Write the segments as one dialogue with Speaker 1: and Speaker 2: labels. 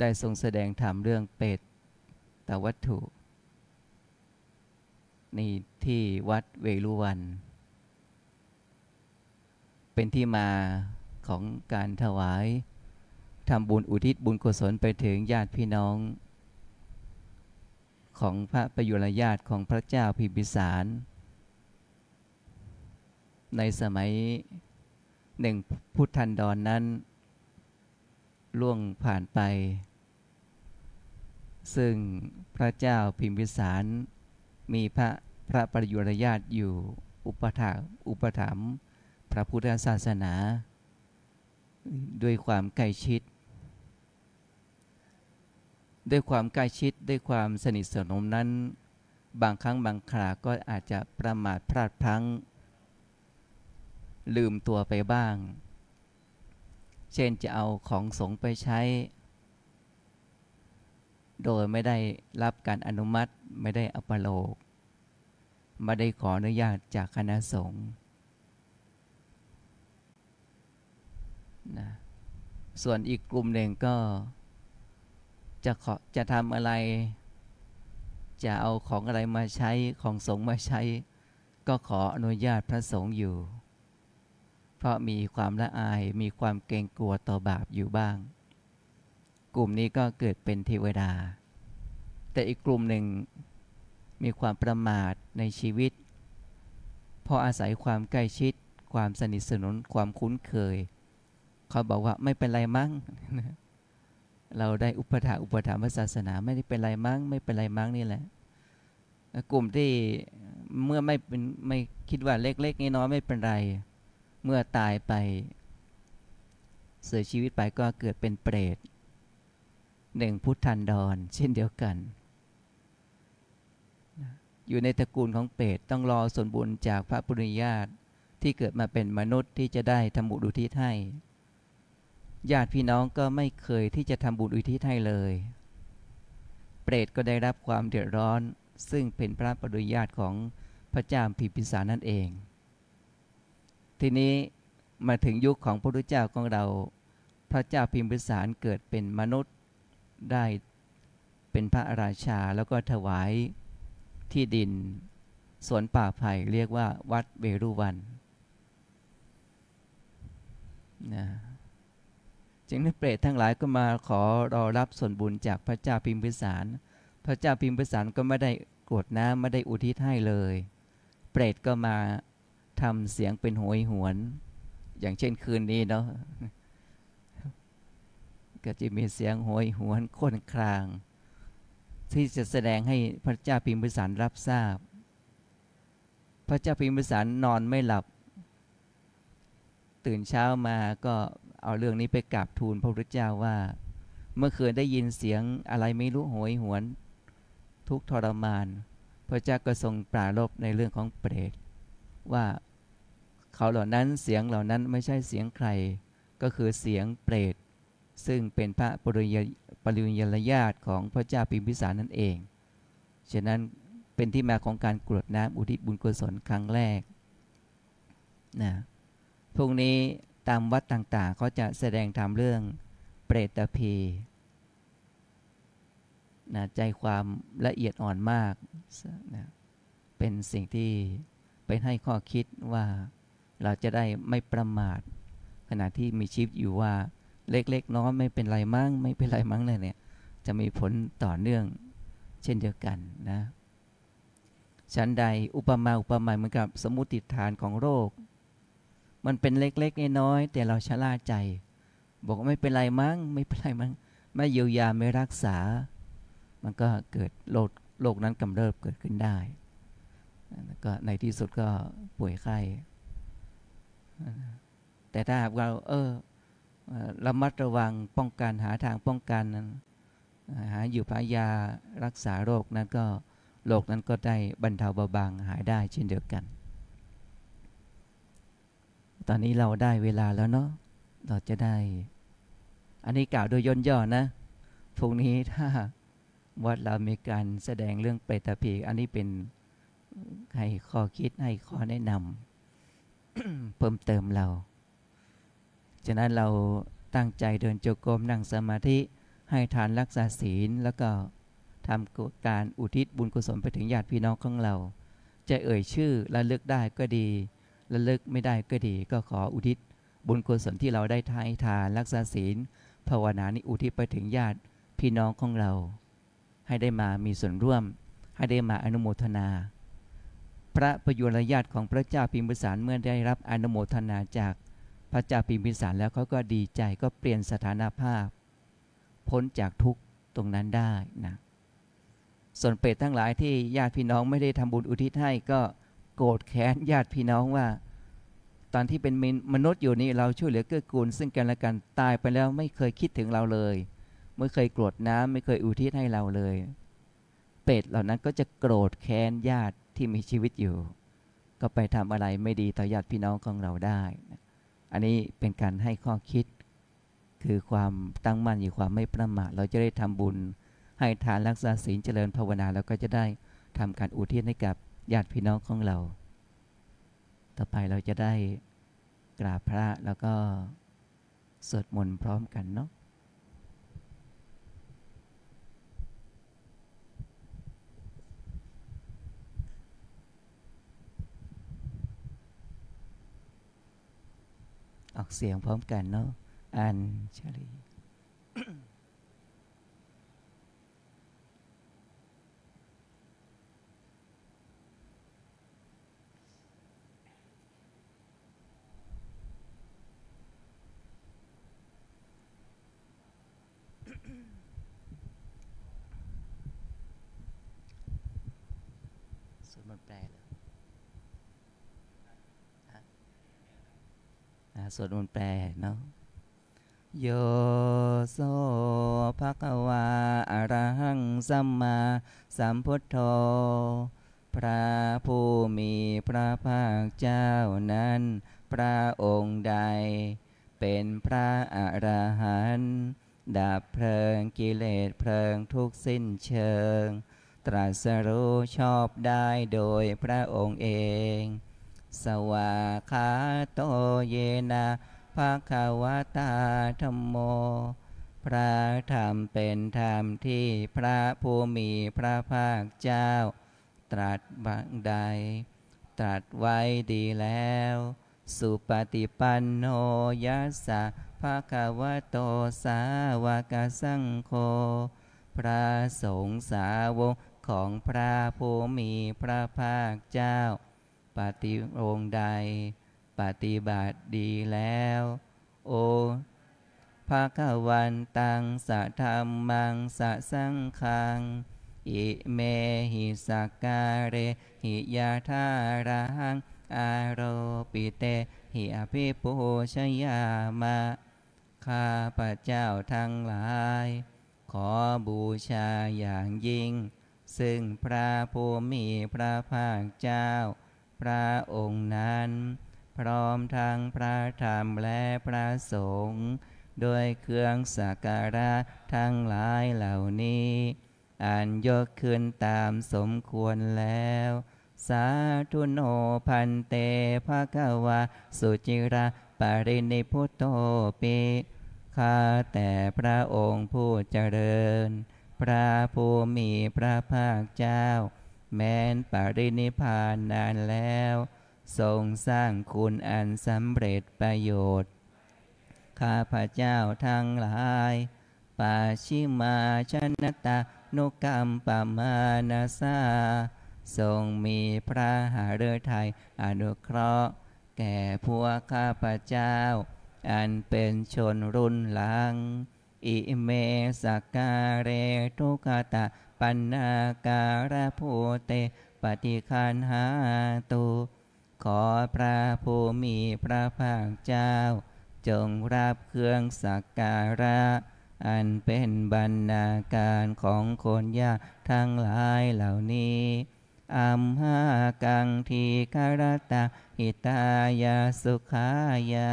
Speaker 1: ได้ทรงแสดงธรรมเรื่องเปตตวัตถุ นี่ที่วัดเวลุวัน เป็นที่มาของการถวายทำบุญอุทิศบุญกุศลไปถึงญาติพี่น้อง ของพระประยุรญาติของพระเจ้าพิมพิสาร ในสมัยหนึ่งพุทธันดรนนั้น ล่วงผ่านไป ซึ่งพระเจ้าพิมพิสาร มีพระพระประยุรญาติอยู่อุปถาอุปถัมภ์พระพุทธศาสนา ด้วยความใกล้ชิด ด้วยความใกล้ชิดด้วยความสนิทสนมนั้น บางครั้งบางคราก็อาจจะประมาทพลาดพลั้ง ลืมตัวไปบ้าง เช่นจะเอาของสงไปใช้ โดยไม่ได้รับการอนุมัติไม่ได้อปโลกไม่ได้ขออนุญาตจากคณะสงฆ์นะส่วนอีกกลุ่มหนึ่งก็จะขอจะทำอะไร จะเอาของอะไรมาใช้ของสงฆ์มาใช้ ก็ขออนุญาตพระสงฆ์อยู่ เพราะมีความละอายมีความเกรงกลัวต่อบาปอยู่บ้าง กลุ่มนี้ก็เกิดเป็นเทวดา แต่อีกกลุ่มหนึ่งมีความประมาทในชีวิต พออาศัยความใกล้ชิด ความสนิทสนมความคุ้นเคย เขาบอกว่าไม่เป็นไรมั้ง เราได้อุปถาอุปถัมภศาสนาไม่ได้เป็นไรมั้ง ไม่เป็นไรมั้งนี่แหละ กลุ่มที่เมื่อไม่เป็นไม่คิดว่าเล็ก ๆ น้อยๆไม่เป็นไร เมื่อตายไป เสียชีวิตไปก็เกิดเป็นเปรต หนึ่งพุทธันดร เช่นเดียวกัน อยู่ในตระกูลของเปรตต้องรอส่วนบุญจากพระปุริญาตที่เกิดมาเป็นมนุษย์ที่จะได้ทำบุญอุทิศให้ ญาติพี่น้องก็ไม่เคยที่จะทำบุญอุทิศให้เลย เปรตก็ได้รับความเดือดร้อน ซึ่งเป็นพระปุริญาตของพระเจ้าพิพิสารนั่นเอง ทีนี้มาถึงยุคของพระพุทธเจ้าของเรา พระเจ้าพิมพิสารเกิดเป็นมนุษย์ ได้เป็นพระราชาแล้วก็ถวายที่ดินสวนป่าไผ่เรียกว่าวัดเวรุวันนะจึงนักเปรตทั้งหลายก็มาขอรอรับส่วนบุญจากพระเจ้าพิมพิสาร พระเจ้าพิมพิสารก็ไม่ได้กรวดน้ำไม่ได้อุทิศให้เลย เปรตก็มาทำเสียงเป็นโหยหวน อย่างเช่นคืนนี้เนาะ ก็จะมีเสียงโหยหวนค้นคราง ที่จะแสดงให้พระเจ้าพิมพิสารรับทราบ พระเจ้าพิมพิสารนอนไม่หลับ ตื่นเช้ามาก็เอาเรื่องนี้ไปกราบทูลพระพุทธเจ้าว่า เมื่อคืนได้ยินเสียงอะไรไม่รู้โหยหวน ทุกทรมาน พระเจ้าก็ทรงปราลบในเรื่องของเปรตว่าเขาเหล่านั้นเสียงเหล่านั้นไม่ใช่เสียงใคร ก็คือเสียงเปรต ซึ่งเป็นพระปริยปริญญาญาติของพระเจ้าพิมพิสารนั่นเอง ฉะนั้นเป็นที่มาของการกรวดน้ำอุทิศบุญกุศลครั้งแรกนะพวกนี้ตามวัดต่างๆเขาจะแสดงธรรมเรื่องเปรตพีนะใจความละเอียดอ่อนมากนะเป็นสิ่งที่เป็นให้ข้อคิดว่าเราจะได้ไม่ประมาทขณะที่มีชีวิตอยู่ว่า เล็กๆน้อยไม่เป็นไรมั้งไม่เป็นไรมั้งเนี่ยจะมีผลต่อเนื่องเช่นเดียวกันนะชั้นใดอุปมาอุปไมยเหมือนกับสมมติฐานของโรค มันเป็นเล็กๆน้อยๆแต่เราชะล่าใจ บอกว่าไม่เป็นไรมั้งไม่เป็นไรมั้งไม่เยียวยาไม่รักษา มันก็เกิดโรคโรคนั้นกำเริบเกิดขึ้นได้ก็ในที่สุดก็ป่วยไข้แต่ถ้าหากเราเออ ระมัดระวังป้องกันหาทางป้องกันนั้นหาอยู่พายารักษาโรคนั้นก็โรคนั้นก็ได้บรรเทาเบาบางหายได้เช่นเดียวกัน ตอนนี้เราได้เวลาแล้วเนาะเราจะได้ อันนี้กล่าวโดยย่นย่อนะพรุ่งนี้ถ้าวัดเรามีการแสดงเรื่องเปรตผีอันนี้เป็นให้ข้อคิดให้ข้อแนะนำเพิ่มเติมเรา ฉะนั้นเราตั้งใจเดินจงกรมนั่งสมาธิให้ทานรักษาศีลแล้วก็ทำการอุทิศบุญกุศลไปถึงญาติพี่น้องของเรา จะเอ่ยชื่อระเลึกได้ก็ดีระเลึกไม่ได้ก็ดี ก็ขออุทิศบุญกุศลที่เราได้ทายทานรักษาศีลภาวนานี้อุทิศไปถึงญาติพี่น้องของเรา ให้ได้มามีส่วนร่วม ให้ได้มาอนุโมทนา พระประยุรญาติของพระเจ้าพิมพิสารเมื่อได้รับอนุโมทนาจาก ระเจ้าพิมพิสารแล้วเขาก็ดีใจก็เปลี่ยนสถานภาพ พ้นจากทุกตรงนั้นได้นะส่วนเปรตทั้งหลายที่ญาติพี่น้องไม่ได้ทำบุญอุทิศให้ก็โกรธแค้นญาติพี่น้องว่า ตอนที่เป็นมนุษย์อยู่นี่เราช่วยเหลือเกื้อกูล ซึ่งกันและกันตายไปแล้วไม่เคยคิดถึงเราเลย ไม่เคยโกรธน้ำไม่เคยอุทิศให้เราเลย เปรตเหล่านั้นก็จะโกรธแค้นญาติที่มีชีวิตอยู่ ก็ไปทำอะไรไม่ดีต่อญาติพี่น้องของเราได้ อันนี้เป็นการให้ข้อคิด คือความตั้งมั่นอยู่ความไม่ประมาทเราจะได้ทำบุญ ให้ทานรักษาศีลเจริญภาวนาแล้วก็จะได้ทำการอุทิศให้กับญาติพี่น้องของเรา ต่อไปเราจะได้กราบพระแล้วก็สวดมนต์พร้อมกันเนาะ ออกเสียงพร้อมกันเนาะอันชลี สวดมนต์แปลเนาะโยโสภะคะวาอะระหังสัมมาสัมพุทโธพระผู้มีพระภาคเจ้านั้น พระองค์ใด เป็นพระอระหันต์ดับเพลิงกิเลสเพลิงทุกสิ้นเชิง ตรัสรู้ชอบได้โดยพระองค์เอง สวาคาโตเยนะภาคาวตาธรรมโม พระธรรมเป็นธรรมที่พระผู้มีพระภาคเจ้า ตรัสบังใด ตรัสไว้ดีแล้ว สุปฏิปันโนยัสสะภาคาวโตสาวกสังโฆพระสงฆ์สาวกของพระผู้มีพระภาคเจ้า ปฏิองค์ใด ปฏิบัติดีแล้ว โอภาควันตังสะธรรมังสะสังคัง อิเมหิสักการเรหิยาธารังอารปิเตหิอภิปุชยามะข้าพระเจ้าทั้งหลาย ขอบูชาอย่างยิ่ง ซึ่งพระผู้มีพระภาคเจ้า พระองค์นั้น พร้อมทั้งพระธรรมและพระสงฆ์โดยเครื่องสักการะทั้งหลายเหล่านี้อันยกขึ้นตามสมควรแล้ว สาธุโนพันเตภะคะวะ สุจิระปารินิพุโตปิข้าแต่พระองค์ผู้เจริญ พระผู้มีพระภาคเจ้า แม้นปรินิพานนานแล้ว ทรงสร้างคุณอันสำเร็จประโยชน์ ข้าพระเจ้าทั้งหลาย ปาชิมาชนตานุกรรมปมานาซาทรงมีพระหาฤทัยอนุเคราะห์ แก่พวกข้าพเจ้า อันเป็นชนรุ่นหลัง อิเมสกาเรทุกตะ ปัญนาการะภูเตปฏิคันหาตุขอพระภูมิพระภาคเจ้า จงรับเครื่องสักการะ อันเป็นบรรณาการของคนยากทั้งหลายเหล่านี้อัมหากังทีคารตาหิตายาสุขายา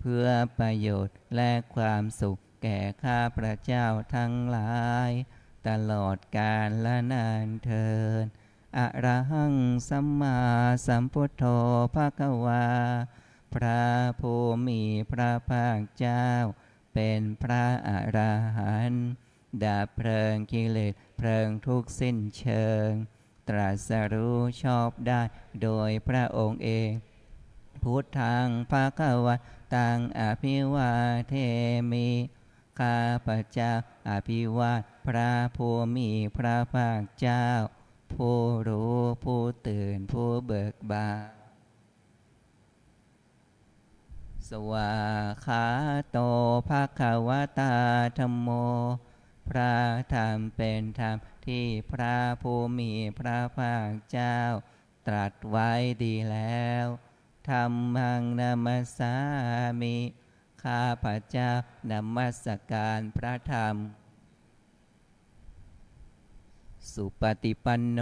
Speaker 1: เพื่อประโยชน์และความสุขแก่ข้าพระเจ้าทั้งหลาย ตลอดกาลละนานเทินอะระหังสัมมาสัมพุทโธภะคะวา พระภูมิพระภาคเจ้า เป็นพระอราหันต์ดับเพลิงกิเลสเพลิงทุกสิ้นเชิง ตรัสรู้ชอบได้โดยพระองค์เอง พุทธังภาควะตังอภิวาเทมิข้าพเจ้า อภิวาทพระผู้มีพระภาคเจ้า ผู้รู้ผู้ตื่นผู้เบิกบานสวาขาโตภาควตาธรรมโม พระธรรมเป็นธรรมที่พระผู้มีพระภาคเจ้า ตรัสไว้ดีแล้วธรรมังนามัสสามิ ข้าพระเจ้านมัสการพระธรรม สุปฏิปันโน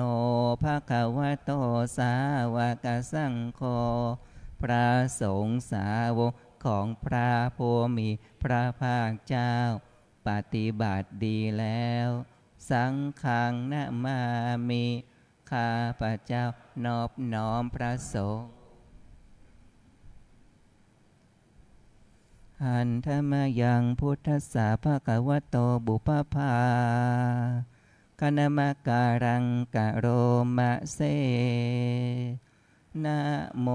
Speaker 1: ภาควะโตสาวกสังโฆพระสงฆ์สาวกของพระผู้มีพระภาคเจ้า ปฏิบัติดีแล้ว สังฆังนะมามิข้าพระเจ้านอบน้อมพระสงฆ์หันธมายังพุทธสาภะกวะโตบุปภา คณมการังกะโรมะเซนะโม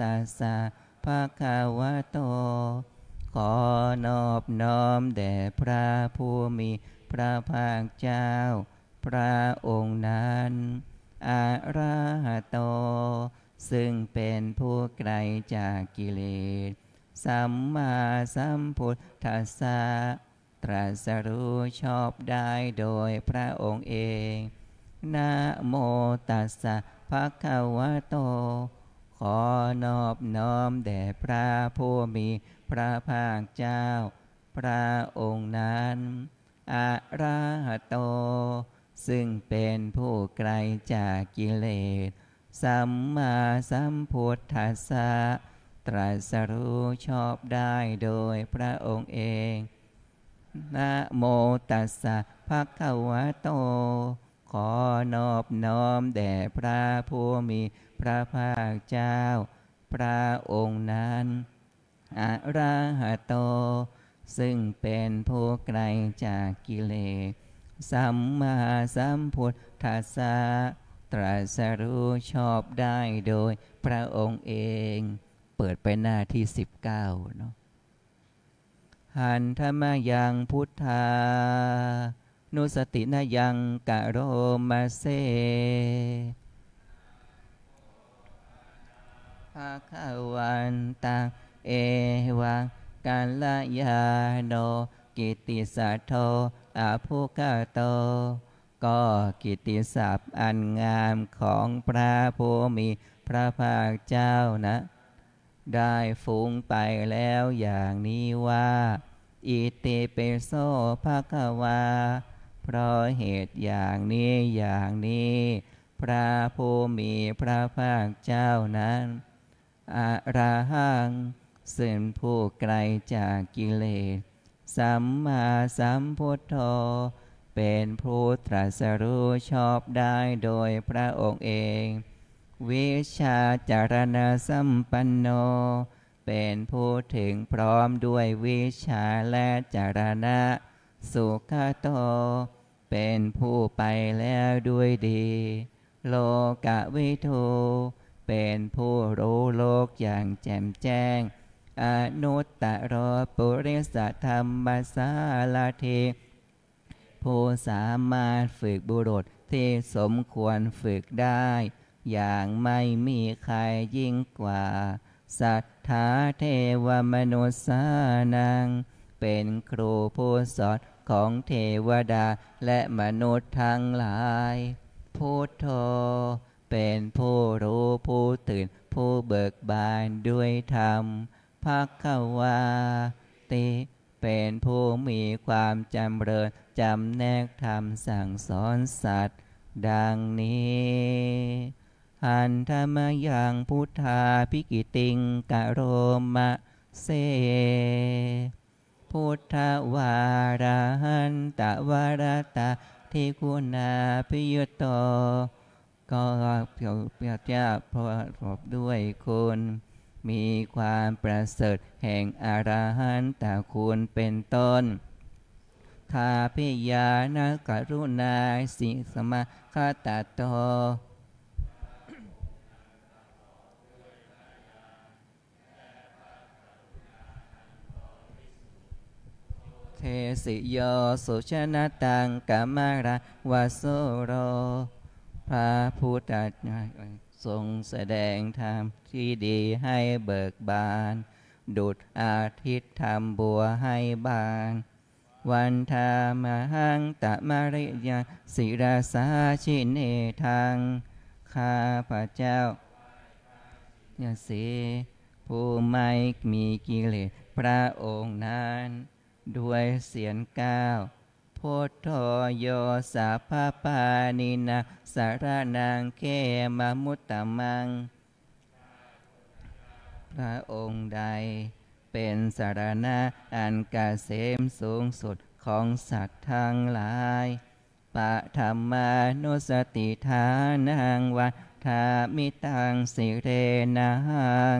Speaker 1: ตัสสะภะคะวะโต ขอนอบน้อมแด่พระผู้มีพระภาคเจ้า พระองค์นั้นอาราหะโต ซึ่งเป็นผู้ไกลจากกิเลส สัมมาสัมพุทธัสสะ ตรัสรู้ชอบได้โดยพระองค์เอง นะโมตัสสะภะคะวะโต ขอนอบน้อมแด่พระผู้มีพระภาคเจ้า พระองค์นั้นอะระหะโต ซึ่งเป็นผู้ไกลจากกิเลส สัมมาสัมพุทธัสสะ ตรัสรู้ชอบได้โดยพระองค์เอง นะโมตัสสะภะคะวะโต ขอนอบน้อมแด่พระผู้มีพระภาคเจ้า พระองค์นั้นอะระหะโต ซึ่งเป็นผู้ไกลจากกิเลส สัมมาสัมพุทธัสสะตรัสรู้ชอบได้โดยพระองค์เอง เปิดไปหน้าที่ 19เนาะ หันธมายังพุทธา นุสตินายังกะโรมาเซภาควันตังเอวังกัลยาโน กิติสัทโธอาภุกาโต ก็กิติศัพท์อันงามของพระผู้มีพระภาคเจ้านะ ได้ฟุ้งไปแล้วอย่างนี้ว่า อิติเปโสภะคะวา เพราะเหตุอย่างนี้อย่างนี้ พระผู้มีพระภาคเจ้านั้นอะระหังซึ่งผู้ไกลจากกิเลส สัมมาสัมพุทโธเป็นผู้ตรัสรู้ชอบได้โดยพระองค์เอง วิชาจารณะสัมปันโน เป็นผู้ถึงพร้อมด้วยวิชาและจารณะ สุขโต เป็นผู้ไปแล้วด้วยดี โลกะวิทูเป็นผู้รู้โลกอย่างแจ่มแจ้ง อนุตตรปุริสธรรมสาลาเทผู้สามารถฝึกบุรุษที่สมควรฝึกได้ อย่างไม่มีใครยิ่งกว่า สัทธาเทวมนุษย์สานัง เป็นครูผู้สอนของเทวดาและมนุษย์ทั้งหลาย พุทโธเป็นผู้รู้ผู้ตื่นผู้เบิกบานด้วยธรรมภาควาติเป็นผู้มีความจำเริญจำแนกธรรมสั่งสอนสัตว์ ดังนี้ หันธรรมยังพุทธาพิกิติงกะโรมะเซ พุทธวาราหันตะวารตาทิคุณาพิยโต ก็เพียวเพียรเจ้าพราะประกอบด้วยคุณ มีความประเสริฐแห่งอรหันตคุณเป็นต้นข้าพิยานกรุณาสิสมาคาตโต เทสิโยสุชนะตังกัมาระวาโสโร พระพุทธทรงแสดงธรรมที่ดีให้เบิกบาน ดุดอาทิตย์ทำบัวให้บาน วันธามหังตะมาริยาศิราสาชิเนทังข้าพระเจ้ายาสีผู้ไม่มีกิเลสพระองค์นั้น ด้วยเสียงก้าวพุทโธโยสัพพปานินาสารนังเกมมุตตมัง พระองค์ใดเป็นสารณะอันกเกษมสูงสุดของสัตว์ทั้งหลาย ปะธรรมานุสติฐานังวัฏามิตังสิเรนัง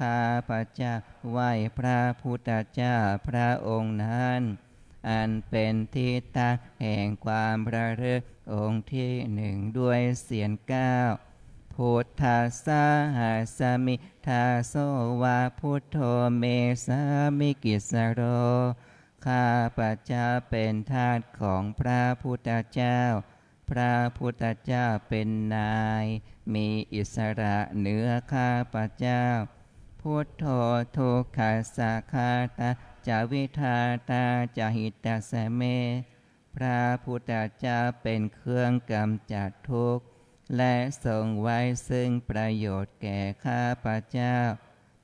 Speaker 1: ข้าพระเจ้าไหวพระพุทธเจ้าพระองค์นั้น อันเป็นที่ตั้งแห่งความระลึกองค์ที่หนึ่งด้วยเสียงก้าวพุทธาสาหาสมิทาโสวาพุทโธเมสามิกิสโร ข้าพระเจ้าเป็นทาสของพระพุทธเจ้า พระพุทธเจ้าเป็นนาย มีอิสระเหนือข้าพระเจ้า พุทโธทุกขสาคาตาจาวิทาตาจาหิตาสเม พระพุทธเจ้าเป็นเครื่องกำจัดทุกข์ และทรงไว้ซึ่งประโยชน์แก่ข้าพระเจ้า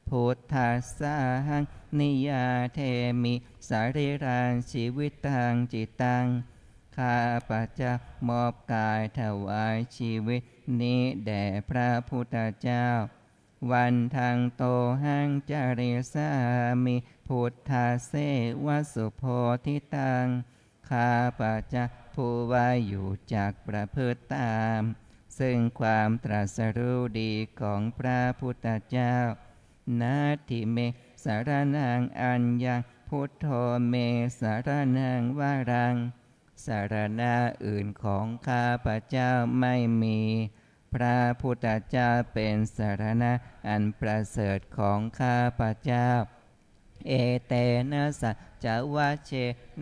Speaker 1: พุทธาสาหังนิยาเทมิสาริรานชีวิตตังจิตตังข้าพระเจ้ามอบกายถวายชีวิตนี้แด่พระพุทธเจ้า วันทางโตหังจาริสามิพุทธาเสวสุโพธิตังข้าพระเจ้าผู้ว่าอยู่จากประพฤติตาม ซึ่งความตรัสรู้ดีของพระพุทธเจ้า นาทิเมสารนังอัญญังพุทโธเมสารนังวารัง สารณะอื่นของข้าพระเจ้าไม่มี พระพุทธเจ้าเป็นสารณะอันประเสริฐของข้าพเจ้า เอเตนะสัจวัชเช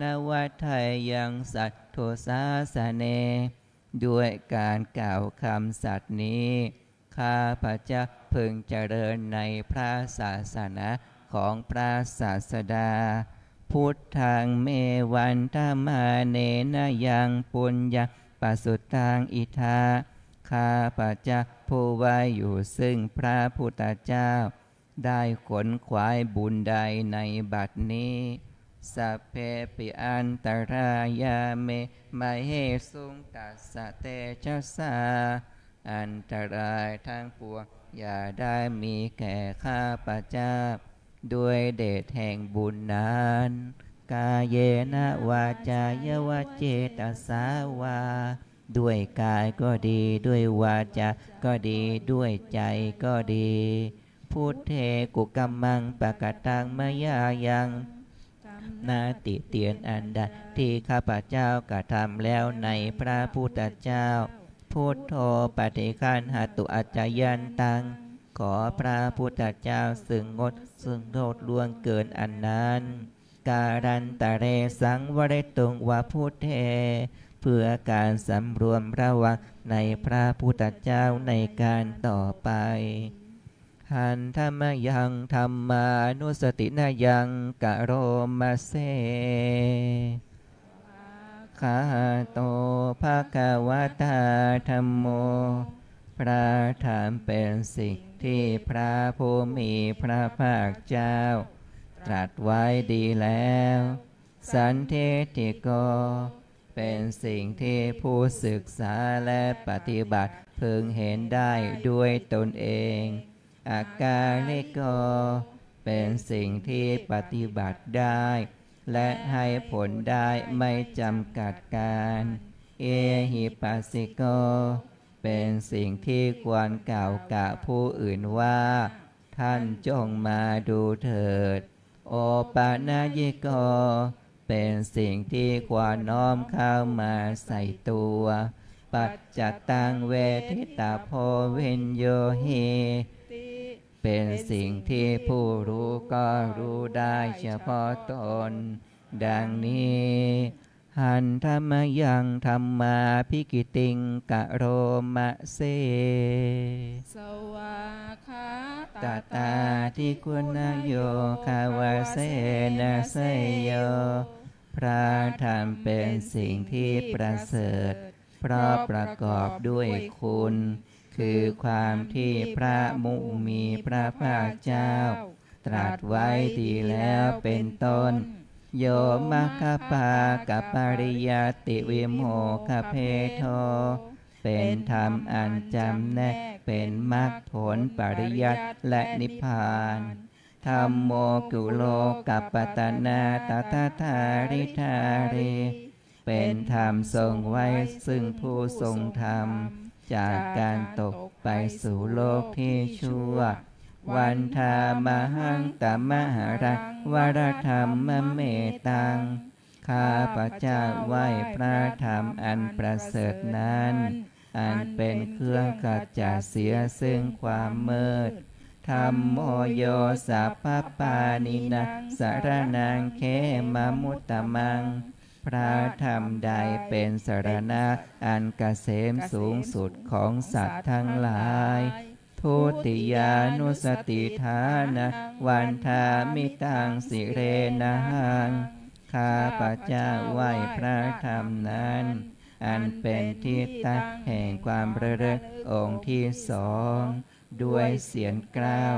Speaker 1: นวัฏไทยังสัตโทสาสเน ด้วยการกล่าวคำสัตย์นี้ ข้าพเจ้าพึงเจริญในพระศาสนาของพระศาสดา พุทธังเมวันธรรมาเนนยังปุญญาปสุตังอิทา ข้าพระเจ้าผู้ว่าอยู่ซึ่งพระพุทธเจ้า ได้ขนขวายบุญใดในบัดนี้สัพเพปิอันตรายาเมมาเหสุงตัสสะเตชะสาอันตรายทั้งปวงอย่าได้มีแก่ข้าพระเจ้า ด้วยเดชแห่งบุญนั้น กาเยนะวาจายวเจตสาวา ด้วยกายก็ดีด้วยวาจาก็ดีด้วยใจก็ดีพุทเทกุกัมมังปะกะตังมยายังนาติเตียนอันใดที่ข้าพเจ้ากระทำแล้วในพระพุทธเจ้า พุทโธปฏิคันหตุอาจายันตัง ขอพระพุทธเจ้าซึ่งงดซึ่งโทษล่วงเกินอันนั้น การันตะเรสังวรตุงวาพุทเท เพื่อการสำรวมระวังในพระพุทธเจ้าในการต่อไปหันธรรมยังธรรมานุสตินายังกะโรมาเซคาโตภาควาตาธรรมโม พระธรรมเป็นสิ่งที่พระผู้มีพระภาคเจ้า ตรัสไว้ดีแล้ว สันเทติโก เป็นสิ่งที่ผู้ศึกษาและปฏิบัติพึงเห็นได้ด้วยตนเองอาการลิโก เป็นสิ่งที่ปฏิบัติได้ และให้ผลได้ไม่จำกัดการ เอหิปัสสิโก เป็นสิ่งที่ควรกล่าวกับผู้อื่นว่า ท่านจงมาดูเถิด โอปานายโก เป็นสิ่งที่ควรน้อมเข้ามาใส่ตัว ปัจจตังเวทิตาโพวินโยเฮ
Speaker 2: ติ
Speaker 1: เป็นสิ่งที่ผู้รู้ก็รู้ได้เฉพาะตน ดังนี้ หันธรรมยังธรรมาพิกิติงกะโรมะเซ
Speaker 2: สวาคา
Speaker 1: ตาตาทิคุณโยคาวาเสนาเสยโย พระธรรมเป็นสิ่งที่ประเสริฐ เพราะประกอบด้วยคุณ คือความที่พระมุมีพระภาคเจ้า ตรัสไว้ดีแล้วเป็นต้น โยมัคคปากับปริยติวิโมคเพโท เป็นธรรมอันจำแนกเป็นมรรคผลปริยัติและนิพพาน ธรรมโมกุโลกัปปตนาตถาธาริธาเร เป็นธรรมทรงไว้ซึ่งผู้ทรงธรรม จากการตกไปสู่โลกที่ชั่ว วันธามหังตมหารังวรธรรมเมตัง ข้าพระเจ้าไหวพระธรรมอันประเสริฐนั้น อันเป็นเครื่องขจัดเสียซึ่งความมืด ธรรมโมโยสัพพปานินะสารนังเคมมุตตมัง พระธรรมใดเป็นสารณะอันกเกษมสูงสุดของสัตว์ทั้งหลายทุติยานุสติฐานะวันทามิตังสิเรนังข้าพระเจ้าไหวพระธรรมนั้น อันเป็นที่ตั้งแห่งความระลึกองค์ที่สอง ด้วยเสียงกล้าว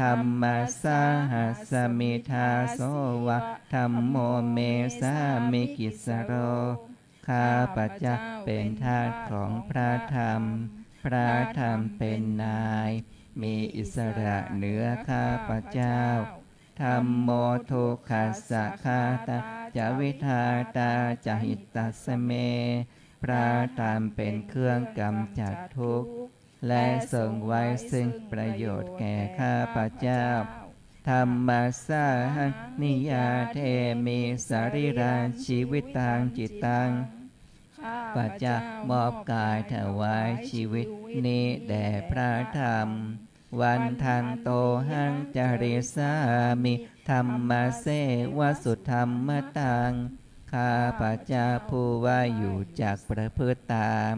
Speaker 1: ธรรมสาหัสมิทาโสวะธรรมโมเมสามิกิสโร ข้าพระเจ้าเป็นทาสของพระธรรม พระธรรมเป็นนาย มีอิสระเหนือข้าพระเจ้า ธรรมโมทุขัสสะคาตาจะวิทาตาจะหิตตสเม พระธรรมเป็นเครื่องกำจัดทุกข์ และทรงไว้ซึ่งประโยชน์แก่ข้าพเจ้า ธรรมสาหนิยาเทมีสาริราชีวิตตังจิตตัง
Speaker 2: ข้า
Speaker 1: พเจ้ามอบกายถวายชีวิตนี้แด่พระธรรม วันทันโตหังจาริสามิธรรมเสวสุธรรมตัง ข้าพเจ้าผู้ว่าอยู่จากประพฤติตาม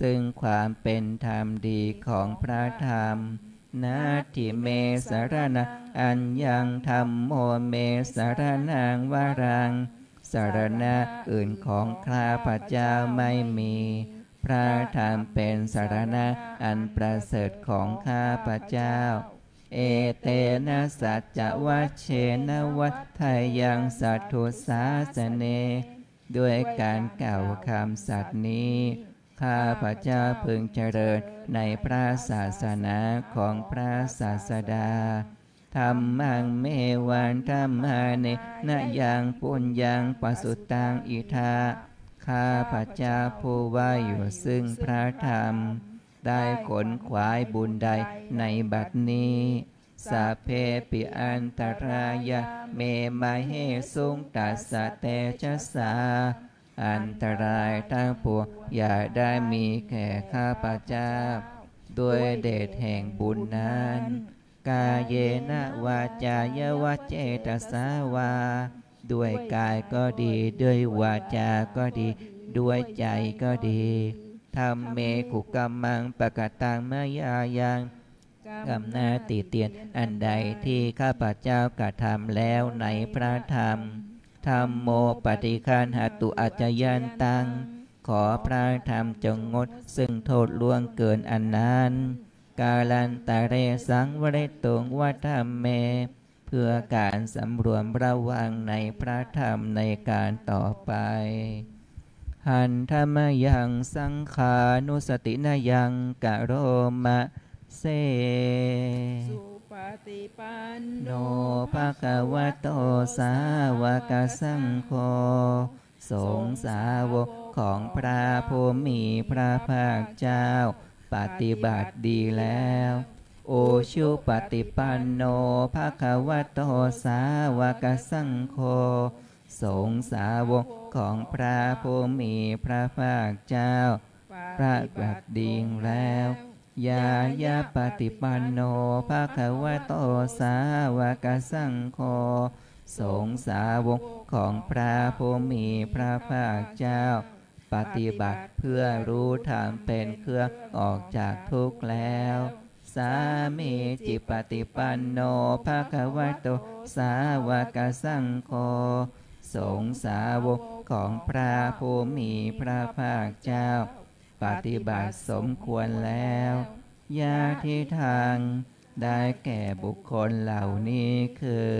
Speaker 1: ซึ่งความเป็นธรรมดีของพระธรรม นาทิเมสารณะอัญญังธรรมโมเมสารนังวารัง สารณะอื่นของข้าพระเจ้าไม่มี พระธรรมเป็นสารณะอันประเสริฐของข้าพระเจ้า เอเตนะสัจจวัชเชนะวัฏยังสัตถุสาสเน ด้วยการกล่าวคำสัตย์นี้ ข้าพระเจ้าพึงเจริญในพระศาสนาของพระศาสดาธรรมังเมวันธรรมาเนนะยังปุญญังปสุตตังอิทาข้าพระเจ้าผู้ว่าอยู่ซึ่งพระธรรม ได้ขนขวายบุญใดในบัดนี้สาเพปิอันตรายะเมมาเฮสุงตัสสะเตชะสา อันตรายทั้งปวงอย่าได้มีแก่ข้าพระเจ้า ด้วยเดชแห่งบุญนั้น กาเยนะวาจายวาเจตสาวา ด้วยกายก็ดี ด้วยวาจาก็ดี ด้วยใจก็ดีทำเมกุกรรมังปะกตังมายายังกำนาติเตียนอันใดที่ข้าพเจ้ากระทำแล้วในพระธรรม ธรรมโมปฏิคันหตุอาจยันตัง ขอพระธรรมจงงด ซึ่งโทษล่วงเกินอันนั้น กาลันตะเรสังวเรตุงวัฒมเม เพื่อการสำรวมระวังในพระธรรมในการต่อไป หันธรรมยังสังขานุสตินายังกะโรมะเซ
Speaker 2: ฏิปัน
Speaker 1: โน
Speaker 2: โน
Speaker 1: ภะคะวะโตสาวกสังโฆสงฆ์สาวกของพระผู้มีพระภาคเจ้า ปฏิบัติดีแล้ว โอชุปฏิปันโนภะคะวะโตสาวกสังโฆสงฆ์สาวกของพระผู้มีพระภาคเจ้า พระบัดดิงแล้ว ยายาปฏิปันโนภะคะวะโตสาวกสังโฆสงสาวกของพระผู้มีพระภาคเจ้า ปฏิบัติเพื่อรู้ธรรมเป็นเครื่องออกจากทุกข์แล้ว สามีจิปฏิปันโนภะคะวะโตสาวกสังโฆสงสาวกของพระผู้มีพระภาคเจ้า ปฏิบัติสมควรแล้ว ยาที่ทางได้แก่บุคคลเหล่านี้คือ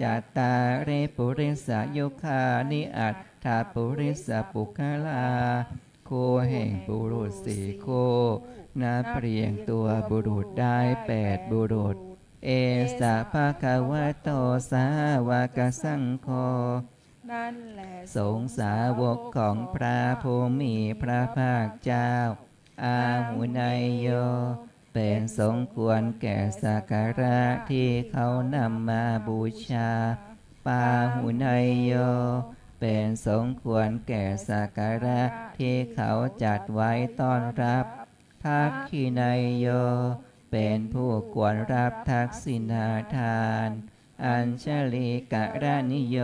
Speaker 1: จัตตาเรปุริสายุคานิอัตถาปุริสปุคลา โคแห่งบุรุษสี่โคนับเรียงตัวบุรุษได้แปดบุรุษ เอสะภะคะวะโตสาวกสังโฆ
Speaker 2: นั่นแหละ
Speaker 1: สงสาวกของพระภูมิพระภาคเจ้า อาหุนายโย เป็นสมควรแก่สักการะที่เขานำมาบูชา ปาหุนายโย เป็นสมควรแก่สักการะที่เขาจัดไว้ต้อนรับทักขินายโย เป็นผู้ควรรับทักษิณาทาน อัญชลีกะรานิโย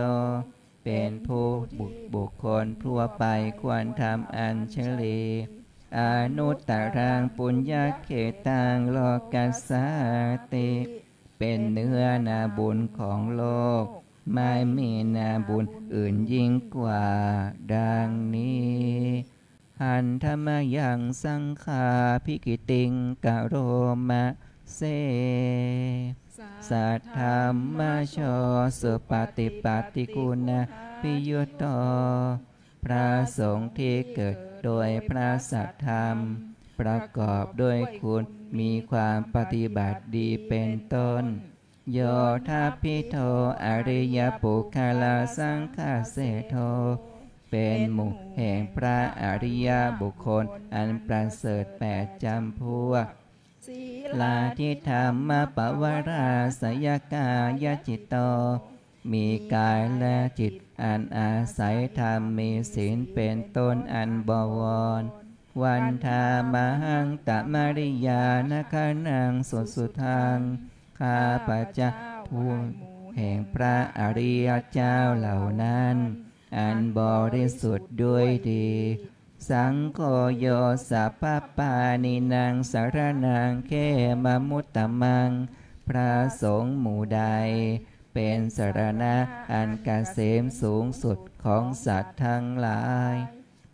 Speaker 1: เป็นผู้บุคบุคคลทั่วไปควรทำอัญชลีอนุตตรังปุญญาเขตังโลกัสสาติ เป็นเนื้อนาบุญของโลก ไม่มีนาบุญอื่นยิ่งกว่าดังนี้หันธรรมยังสังขาพิกิติงกะโรมะ เซสัทธรรมโชสุปฏิปัติกุณาพิยุตโต พระสงฆ์ที่เกิดโดยพระสัทธรรม ประกอบด้วยคุณมีความปฏิบัติดีเป็นต้น โยธาพิโทอริยปุคลาสังฆาเสโท เป็นหมู่แห่งพระอริยบุคคลอันประเสริฐแปดจำพวก ลาทิธรรมปวราสยกายจิตโต มีกายและจิตอันอาศัยธรรมมีศีลเป็นต้นอันบวร วันธามหังตมาริยานคานังสุสุทังข้าพระเจ้าผู้แห่งพระอริยเจ้าเหล่านั้น อันบริสุทธิ์ด้วยดี สังโฆโยสัพพปานินางสารนังเขมมุตตมัง พระสงฆ์หมู่ใด เป็นสารณะอันกเกษมสูงสุดของสัตว์ทั้งหลาย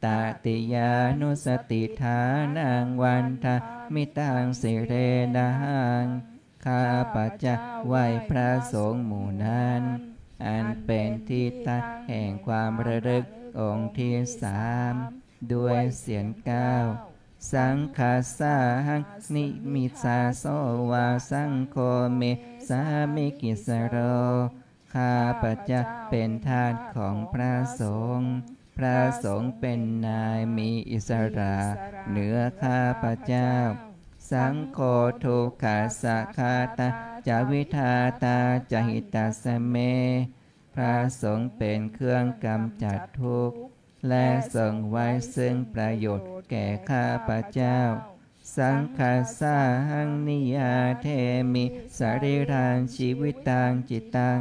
Speaker 1: ตติยานุสติฐานังวันทามิตังสิเรนังข้าพระจ้าไหวพระสงฆ์หมู่นั้น อันเป็นที่ตั้งแห่งความระลึกองค์ที่สาม ด้วยเสียงก้าวสังคาสาหังนิมิสาโสวาสังโฆเมสามิกิสโรข้าพระเจ้าเป็นทาสของพระสงฆ์พระสงฆ์เป็นนายมีอิสระเหนือข้าพระเจ้า สังโฆทุกขาสะคาตาจาวิทาตาจหิตาสเม พระสงฆ์เป็นเครื่องกำจัดทุกข์ และส่งไว้ซึ่งประโยชน์แก่ข้าพระเจ้า สังคาสาหังนิยาเทมิสาริรังชีวิตตังจิตตัง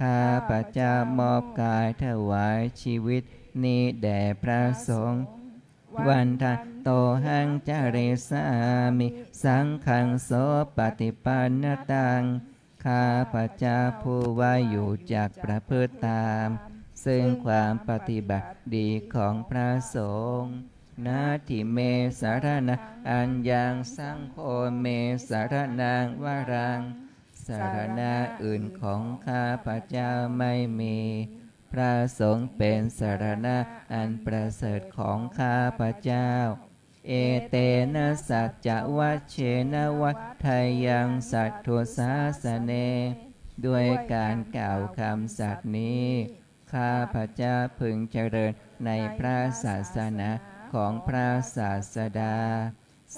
Speaker 1: ข้าพระเจ้ามอบกายถวายชีวิตนี้แด่พระสงฆ์วันทาโตหังจาเรสามิ สังขังโสปฏิปันนตัง ข้าพระเจ้าผู้ว่าอยู่จากประพฤติตาม ซึ่งความปฏิบัติดีของพระสงฆ์นาทิเมสารณะอันยังสังโฆเมสารนังวารัง สารณะอื่นของข้าพระเจ้าไม่มี พระสงฆ์เป็นสารณะอันประเสริฐของข้าพระเจ้า เอเตนะสัจจวัชเชนวัฏทยังสัตถุสาสเน ด้วยการกล่าวคำสัตย์นี้ ข้าพระเจ้าพึงเจริญในพระศาสนาของพระศาสดา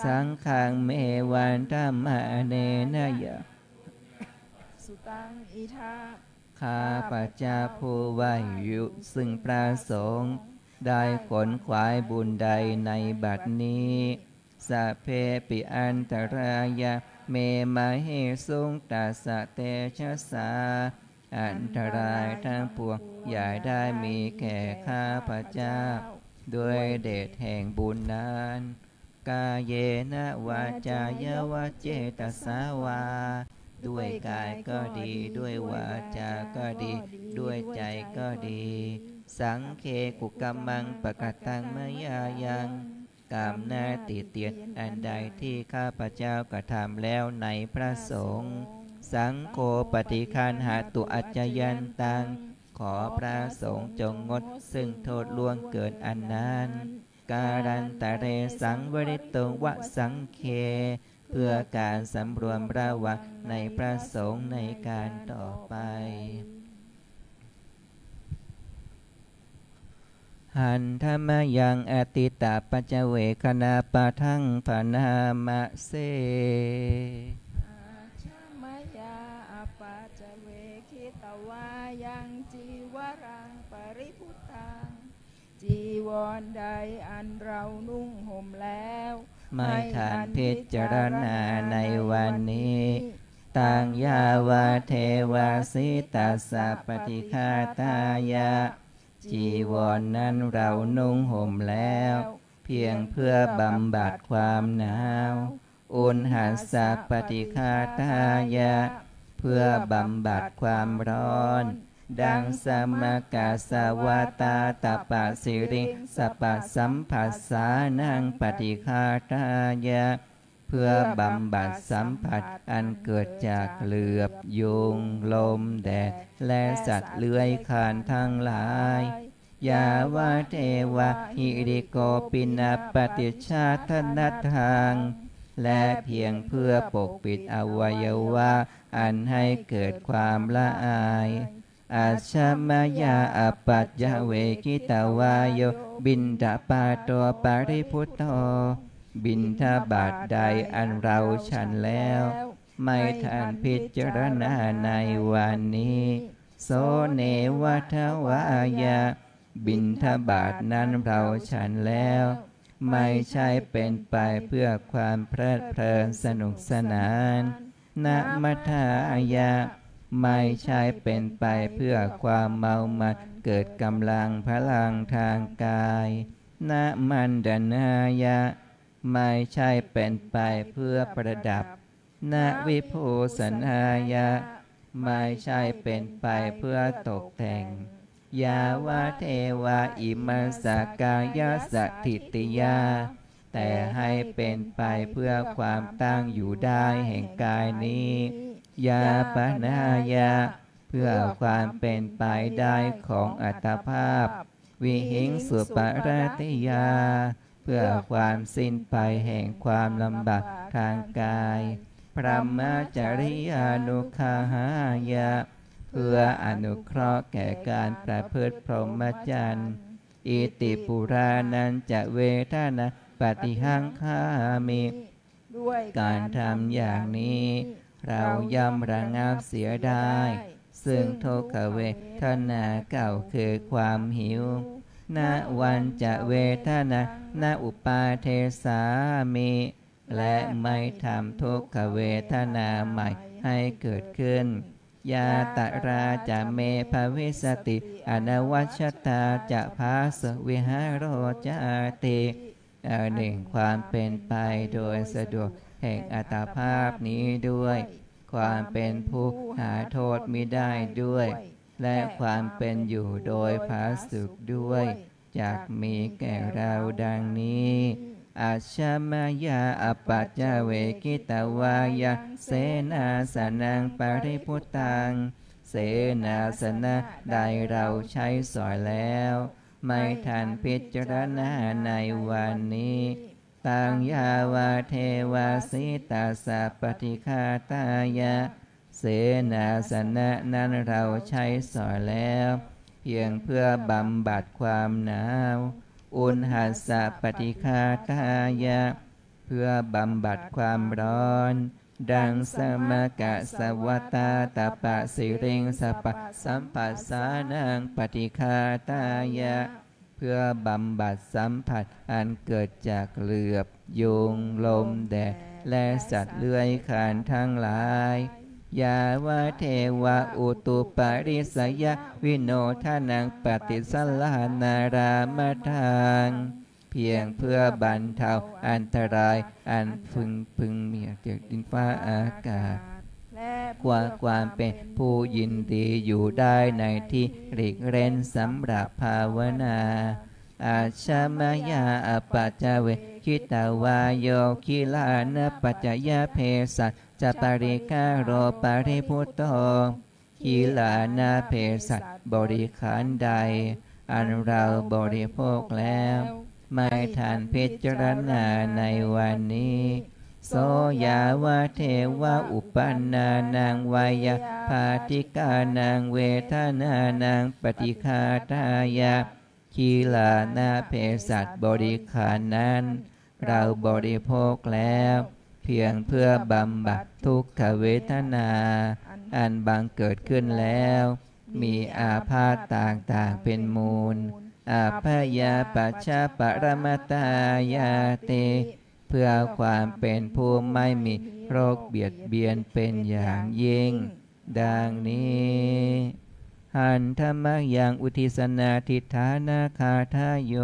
Speaker 1: สังขังเมวันธรรมเนนะยะ
Speaker 2: สุตังอิทา
Speaker 1: ข้าพระเจ้าผู้ว่าอยู่ซึ่งพระสงฆ์ได้ขนขวายบุญใดในบัดนี้สะเพปิอันตรายาเมมาเหสุงตัสสะเตชะสา อันตรายทั้งปวงอย่าได้มีแก่ข้าพระเจ้า ด้วยเดชแห่งบุญนั้น กาเยนะวาจายวาเจตสาวา ด้วยกายก็ดี ด้วยวาจา ก็ดี ด้วยใจก็ดี สังเคกุกรรมังปะกตังมยายังกรรมหน้าติเตียนอันใดที่ข้าพเจ้ากระทำแล้วในพระสงฆ์ สังโฆปฏิคันหาตุอัจจยันตัง ขอพระสงฆ์จงงดซึ่งโทษล่วงเกินอันนั้น การันตะเรสังวริตงวะสังเค เพื่อการสำรวมระวังในพระสงฆ์ในการต่อไปหันธรรมยังอติตาปัจเจเวคณาปะทังปนามะเส
Speaker 2: วรใดอันเรานุ่งห่มแล้ว
Speaker 1: ไม่ทานพิจารณาในวันนี้ตังยาวาเทวาสิตัสสะปฏิฆาตายะ จีวรนนั้นเรานุ่งห่มแล้ว เพียงเพื่อบำบัดความหนาว อุณหัสสะปฏิฆาตายะ เพื่อบำบัดความร้อน ดังสมกาสวาตาตาปะสิริสปะสัมผัสสานังปฏิฆาตายะ เพื่อบำบัดสัมผัสอันเกิดจากเหลือบยุงลมแดด และสัตว์เลื้อยคลานทั้งหลายยาวาเทวะหิริโกปินาปฏิชาทนัทังและเพียงเพื่อปกปิดอวัยวะ อันให้เกิดความละอาย อาชามายาอปัจจเวกิตาวายโยบินทปาโตปาริพุทโธบินทบาทใดอันเราฉันแล้ว ไม่ทันพิจารณาในวันนี้ โสเนวัทวายา บินทบาทนั้นเราฉันแล้ว ไม่ใช่เป็นไปเพื่อความเพลิดเพลินสนุกสนาน นะมัทายา ไม่ใช่เป็นไปเพื่อความเมามันเกิดกำลังพลังทางกายนะมันดนายะ ไม่ใช่เป็นไปเพื่อประดับนะวิโพสนายะ ไม่ใช่เป็นไปเพื่อตกแต่ง ยาวาเทวาอิมาสกายาสถิติยา แต่ให้เป็นไปเพื่อความตั้งอยู่ได้แห่งกายนี้ ยาปนายาเพื่อความเป็นไปได้ของอัตภาพ วิหิงสุปรติยา เพื่อความสิ้นไปแห่งความลำบากทางกาย พระมจริยานุคาหายาเพื่ออนุเคราะห์แก่การประพฤติพรหมจรรย์อิติปุรานันจะเวทนาปฏิหังคามิ
Speaker 2: ด้วย
Speaker 1: การทำอย่างนี้ เราย่อมระงับเสียได้ ซึ่งทุกขเวทนาเก่าคือความหิวณวันจะเวทนาณอุปาเทสามิและไม่ทำทุกขเวทนาใหม่ให้เกิดขึ้น ยาตราจะเมภวิสติ อนวัชตาจะพาสวิหารโรจาติอันหนึ่งความเป็นไปโดยสะดวก แห่งอัตภาพนี้ด้วย ความเป็นผู้หาโทษมิได้ด้วย และความเป็นอยู่โดยผาสุขด้วยจากมีแก่เราดังนี้อาชามายาอปัจจเวกิตาวายาเสนาสนังปริพุตตัง เสนาสนะได้เราใช้สอยแล้ว ไม่ทันพิจารณาในวันนี้ ตังยาวาเทวาสิตาสะปฏิคาตายะ เสนาสนะนั้นเราใช้สอยแล้วเพียงเพื่อบำบัดความหนาว อุณหสะปฏิคาตายะ เพื่อบำบัดความร้อน ดังสมกะสวัตาตาปะสิเริงสปะสัมปัสสานังปฏิคาตายะ พื่อบำบัดสัมผัสอันเกิดจากเหลือบ ยุง ลมแดด และสัตว์เลื้อยคลานทั้งหลาย ยาวะเทวะอุตุปาริสยะ วิโนทานังปฏิสัลานารามทาง เพียงเพื่อบรรเทาอันตราย อันพึงพึงมีจากดินฟ้าอากาศ กว่าความเป็นผู้ยินดีอยู่ได้ในที่หลีกเร้นสำหรับภาวนา อาชามายาอปัจจเวคิตาวายโยคิลานปัจจยเพสัจจะปริกาโรปริพุตโตคิลานาเพสัจบริขารใด อันเราบริโภคแล้ว ไม่ทานพิจารณาในวันนี้ สยาวะเทวะอุปันนานางวายาภาติกานางเวทนานางปฏิคาทายาคีลานาเพสัตบริขารนั้น เราบริโภคแล้ว เพียงเพื่อบำบัดทุกขเวทนา อันบังเกิดขึ้นแล้ว มีอาพาธต่างๆเป็นมูลอาพยาปัชชาปรมตายาเต เพื่อความเป็นผู้ไม่มีโรคเบียดเบียนเป็นอย่างยิ่ง ดังนี้หันธรรมยังอุทิศนาทิฏฐานาคาทายโย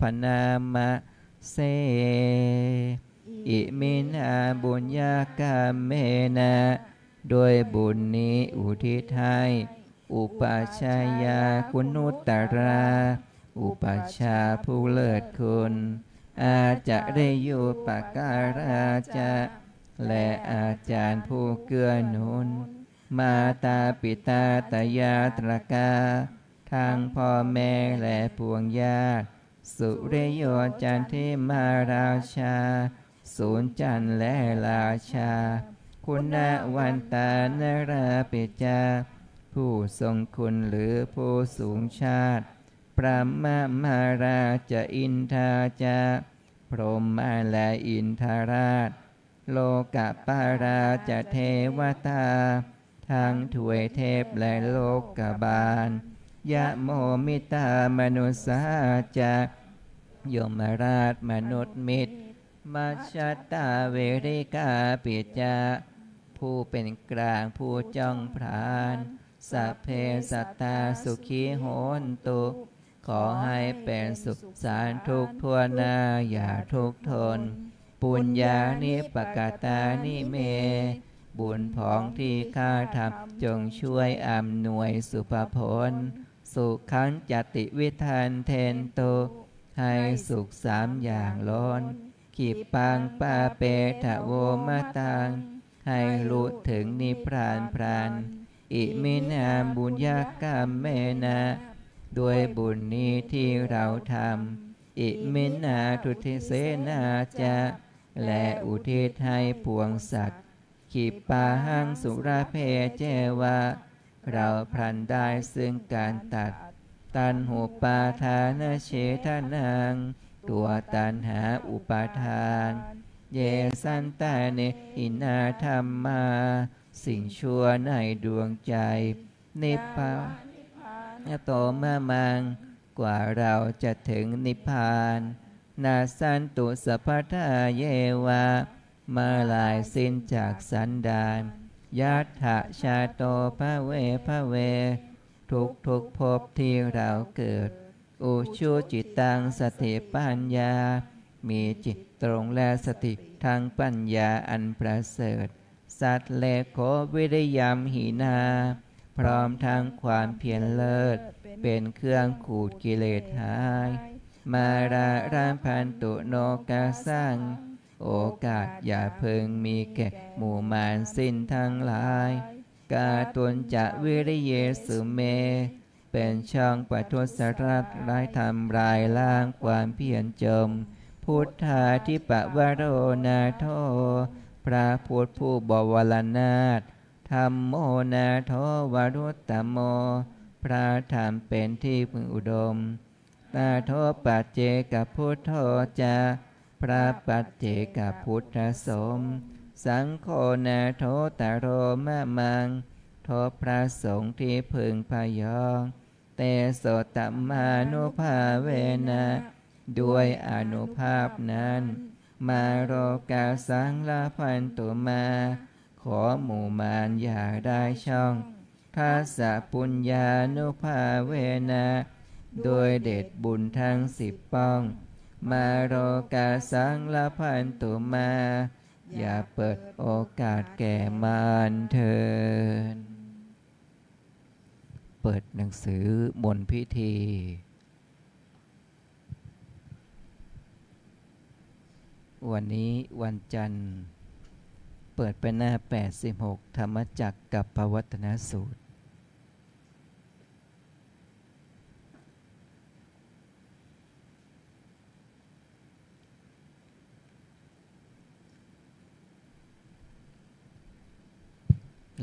Speaker 1: พนามะเสอิมินาบุญญากรรมเมนะโดยบุญนี้อุทิศให้อุปชายาคุณุตตรา อุปชาผู้เลิศคุณ อาจะได้อยู่ปากการาจะและอาจารย์ผู้เกื้อหนุน มาตาปิตาตยาตรกา ทางพ่อแม่และพวงญาติ สุริโยจันทิมาราชา ศูนย์จันทร์และราชา คุณวันตานราปิจา ผู้ทรงคุณหรือผู้สูงชาติ รามามาราจะอินทาจาพรหมาและอินทราช โลกะปาราจะเทวตาทางถวยเทพและโลกกบาล ยะโมมิตามนุสาจะยมราชมนุษย์มิตร มัชชตาเวริกาปิจาผู้เป็นกลางผู้จ้องพราน สัพเพสัตตาสุขีโหนตุ ขอให้เป็นสุขสารทุกทวนาอย่าทุกข์ทน ปุญญานิปกาตานิเม บุญผองที่ข้าทำจงช่วยอำนวยสุภพล สุขันจติวิธันเทนโต ให้สุขสามอย่างล้น ขีปังปาเปทะโวมาตัง ให้รู้ถึงนิพพานพราน อิมินาบุญญากรรมเมนะ ด้วยบุญนี้ที่เราทำอิมินาทุติเสนาจะและอุทิศให้พวงสัตว์ขีปาหังสุราเพเจวะ เราพลันได้ซึ่งการตัด ตันหูปาทานเชทนัง ตัวตันหาอุปาทาน เยสันตาเนอินาธรรมมา สิ่งชั่วในดวงใจนิพพา โตมามัง กว่าเราจะถึงนิพพาน นาสันตุสัพพทาเยวามาลายสิ้นจากสันดานยัตถะชาโตภะเวภะเว ทุกทุกภพที่เราเกิด อุชูจิตตังสติปัญญา มีจิตตรงและสติทางปัญญาอันประเสริฐ สัตเลโควิริยมหีนา พร้อมทางความเพียรเลิศ เป็นเครื่องขูดกิเลสหาย มาราราพันตุโนกาสังโอกาสอย่าเพึงมีแก่หมู่มารสิ้นทั้งหลาย กาตนจะวิริเยสุเม เป็นช่องปัทุสรัตร้ายทำลายล้างความเพียรจม พุทธาทิปะวโรนาโท พระพุทธผู้บวรนาถ ธรรมโมนาโทวรุตตโม พระธรรมเป็นที่พึงอุดม ตาโทปัจเจกพุทโธจะพพระปัจเจกพุทธสม สังโฆนาโทตโรมะมัง โทพระสงฆ์ที่พึงพยองเตโสตมานุภาเวนะด้วยอนุภาพนั้น มาโรกาสังลาพันตุมา ขอหมู่มานอย่าได้ช่องทัสสะปุญญานุภาเวนะโดยเด็ดบุญทั้งสิบป้อง มาโรกาสังละพันตุมา อย่าเปิดโอกาสแก่มารเถินเปิดหนังสือมนพิธีวันนี้วันจันทร์ เปิดไปหน้า 86 ธรรมจักกับปวัตนสูตร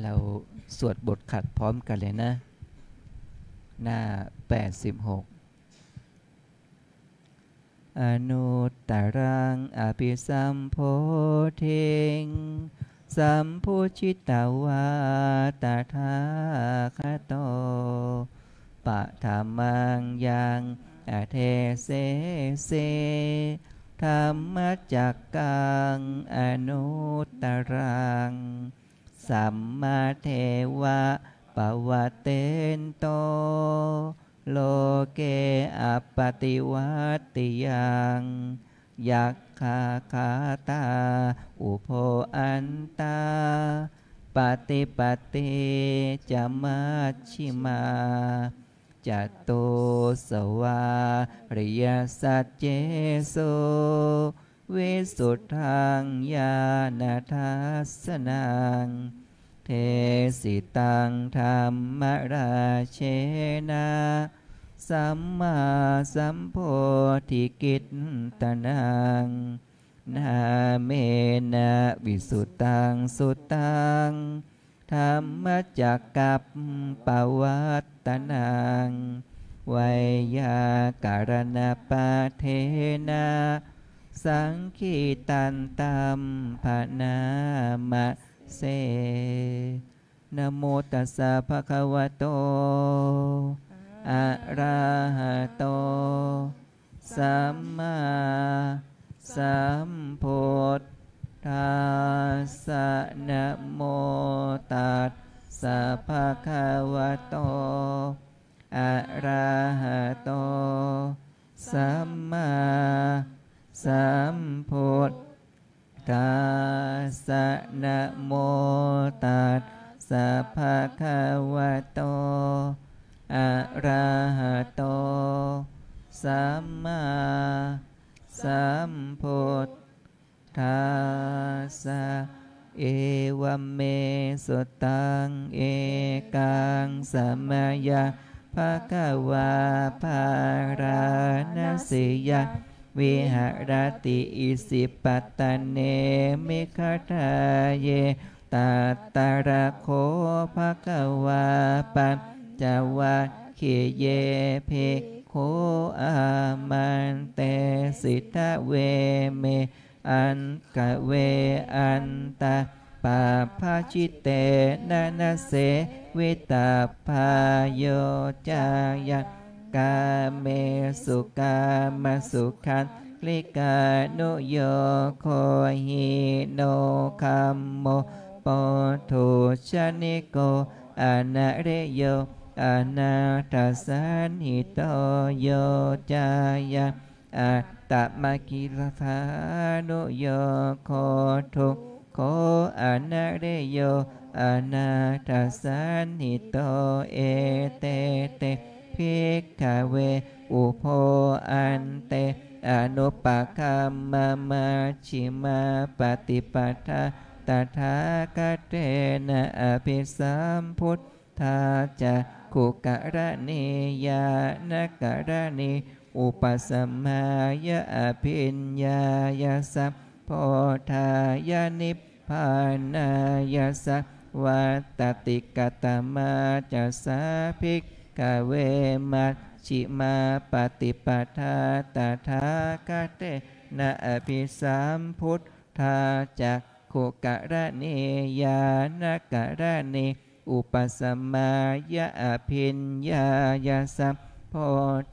Speaker 1: เราสวดบทขัดพร้อมกันเลยนะ หน้า 86อนุตตรังอภิสัมโพเทง สัมพุชิตาวาตถาคโตปะธรรมังยังอเทเสเสธรรมจักกังอนุตตรัง สัมมาเทวะปวะเตนโต โลเกอปติวัติยัง ยักขาคาตา อุโพอันตา ปฏิปติจะมัชชิมาจัตโตสวาริยสัจเจโสวิสุทธังญาณทัสสนัง เทสิตังธรรมราเชนะ สัมมาสัมโพธิกิตตนังนาเมนะวิสุทธังสุตังธรรมจักกับปวัตตนังไวยาการณปาเทนะสังคีตันตัมภนามะเสนะโมตัสสะภะคะวะโต อะระหะโต สัมมาสัมพุทธัสสะนะโมตัสสะภะคะวะโตอะระหะโต สัมมาสัมพุทธัสสะนะโมตัสสะภะคะวะโต อะระหะโต สัมมาสัมพุทธัสสะเอวเมสุตัง เอกังสัมยาภะคะวาภาราณสิยาวิหารติอิสิปตตเนมิคทาเยตัตตาระโคภะคะวาปั จวะเขเยเพโคอามันเตสิทะเวเม อันกะเวอันตาปาภาชิเตนานาเสเวตาพาโยจายะกาเมสุกามาสุขันลิกานุโยโคหิโนคัมโมปทุชนิโกอนาเรโย อนาทัสสันหิโตโยจายะอัตตมกิรธานุโยโคทุกโคอนาเรโยอนาทัสสันหิโตเอเตเตภิกขเวอุโพอันเตอนุปคัมมมาชิมาปฏิปทาตถาคเตนะอภิสัมพุทธาจะ ขุกะระเนยานกะระเนอุปสมายะอภิญญายาสัพโพธายานิพพานายาสัพวัตติกตมาจะสาภิกขเวมัชิมาปฏิปทาตถาคเตนะอภิสามพุทธาจักขุกะระเนยานกะระเน อุปสมมายะอภิญญายาสัพพ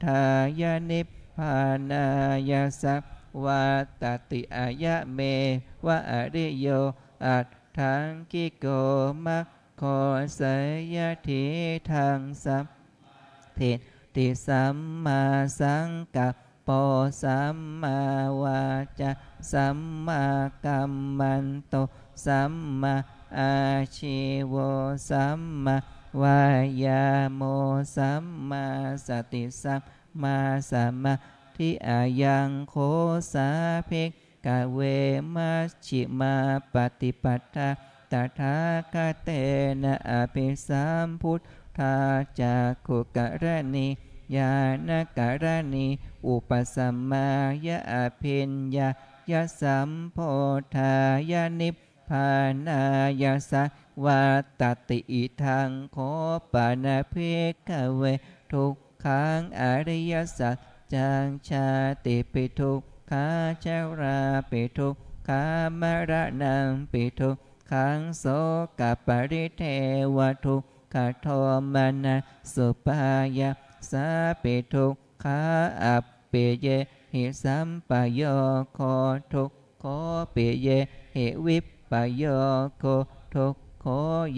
Speaker 1: ธายานิพพานายาสัพวาตติอายะเมวะอริโยอัตถังกิโกมัคโคสยทิทางสัพเทติสัมมาสังกัปปสัมมาวาจาสัมมากัมมันโตสัมมา อาชิวสัมมาวายาโมสัมมาสติสัมมาสัมมาทิอายังโคสาเพกกะเวมัชชิมาปฏิปัตตาตถาคเตนะอภิสามพุทธาจากขุกะระนียานกะระนีอุปสัมมายะอภิญญายะสัมโพธายานิพ พานายาสวาตติอิทังโคปานาเพกเวทุกขังอริยสัจจังชาติปิทุกขาชาราปิทุกขามรณังปิทุกขังโสกปริเทวทุกขโทมนะสุปายาสาปิทุกขาอัปเปเยหิสัมปโยโคทุกโคเปเยหิวิป ปโยโคทุกโค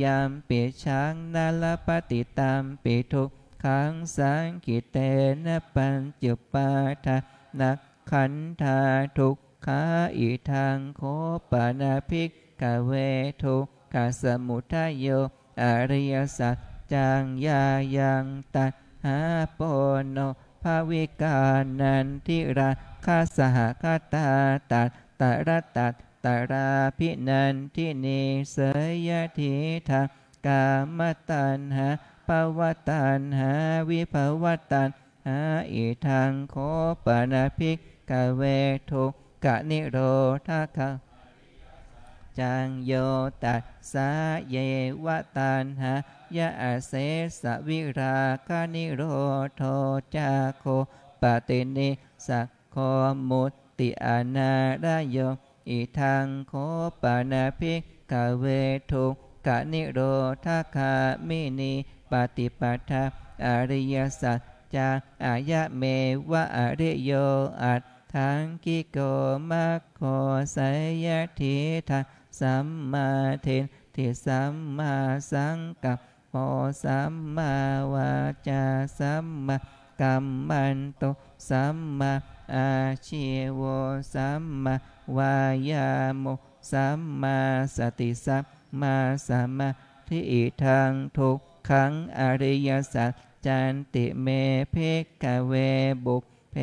Speaker 1: ยามเปีช้างนาลปฏิตามปิทุกขังสังกิเตนะปัญจุปาทานักขันธาทุกขาอิทางโคปนาภิกขเวทุกขสมุทัยโยอริยสัจจังยายังตัดหาโปโนภาวิกานันทิราคาสหคาตาตัดตระตัด ตราพินันทินีเสยทิทากามตันหาภวตันหาวิภวตันหาอิทังโคปนาภิกขเวทุกะนิโรธาคาจังโยตัสสะเยวตันหายะเสสวิราคานิโรโทจาโคปตินิสักโคมุตติอนาดโย อิทังโคปนาภิกขเวทุกะนิโรธาคามินีปฏิปัฏฐาอริยสัจจาอายะเมวะอริโยอัตทังกิโกมัคโคสยทิทาสัมมาเทนทิสัมมาสังกัปโปสัมมาวาจาสัมมากัมมันโตสัมมาอาชีวสัมมา วายาโมสัมมาสติสัมมาสัมมาทิทังทุกขังอริยสัจจันติเมเพกเวบุกเพ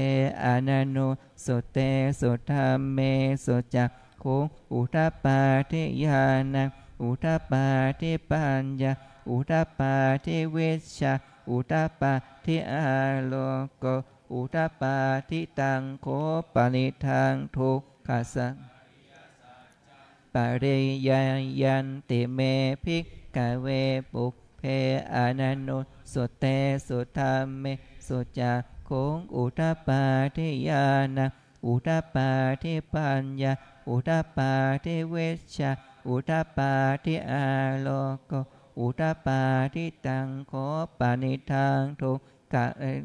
Speaker 1: อานานุสุเตสุธรรมเมสุจักโคอุทปาทิยานังอุทปาทิปัญญาอุทปาทิเวชาอุทปาทิอาโลโกอุทปาทิตังโคปนิทางทุก ขสังปริยยันติเมภิกขเวปุเพอนันโนสุเตสุธรรมเมสุจักโคงอุทปาทิยานังอุทปาทิปัญญาอุทปาทิเวชาอุทปาทิอาโลโกอุทปาทิตังโคปานิทางทุกกะ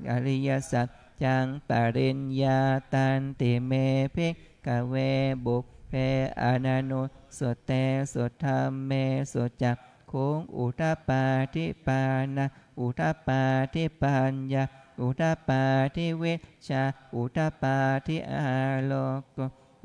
Speaker 1: อริยสัจจังปริญญาตันติเมภิก ขเวบุกเพอานานุสุเตสุธรรมเมสุจักโคงอุทปาทิปานาอุทปาทิปัญญาอุทปาทิเวชาอุทปาทิอาโลโก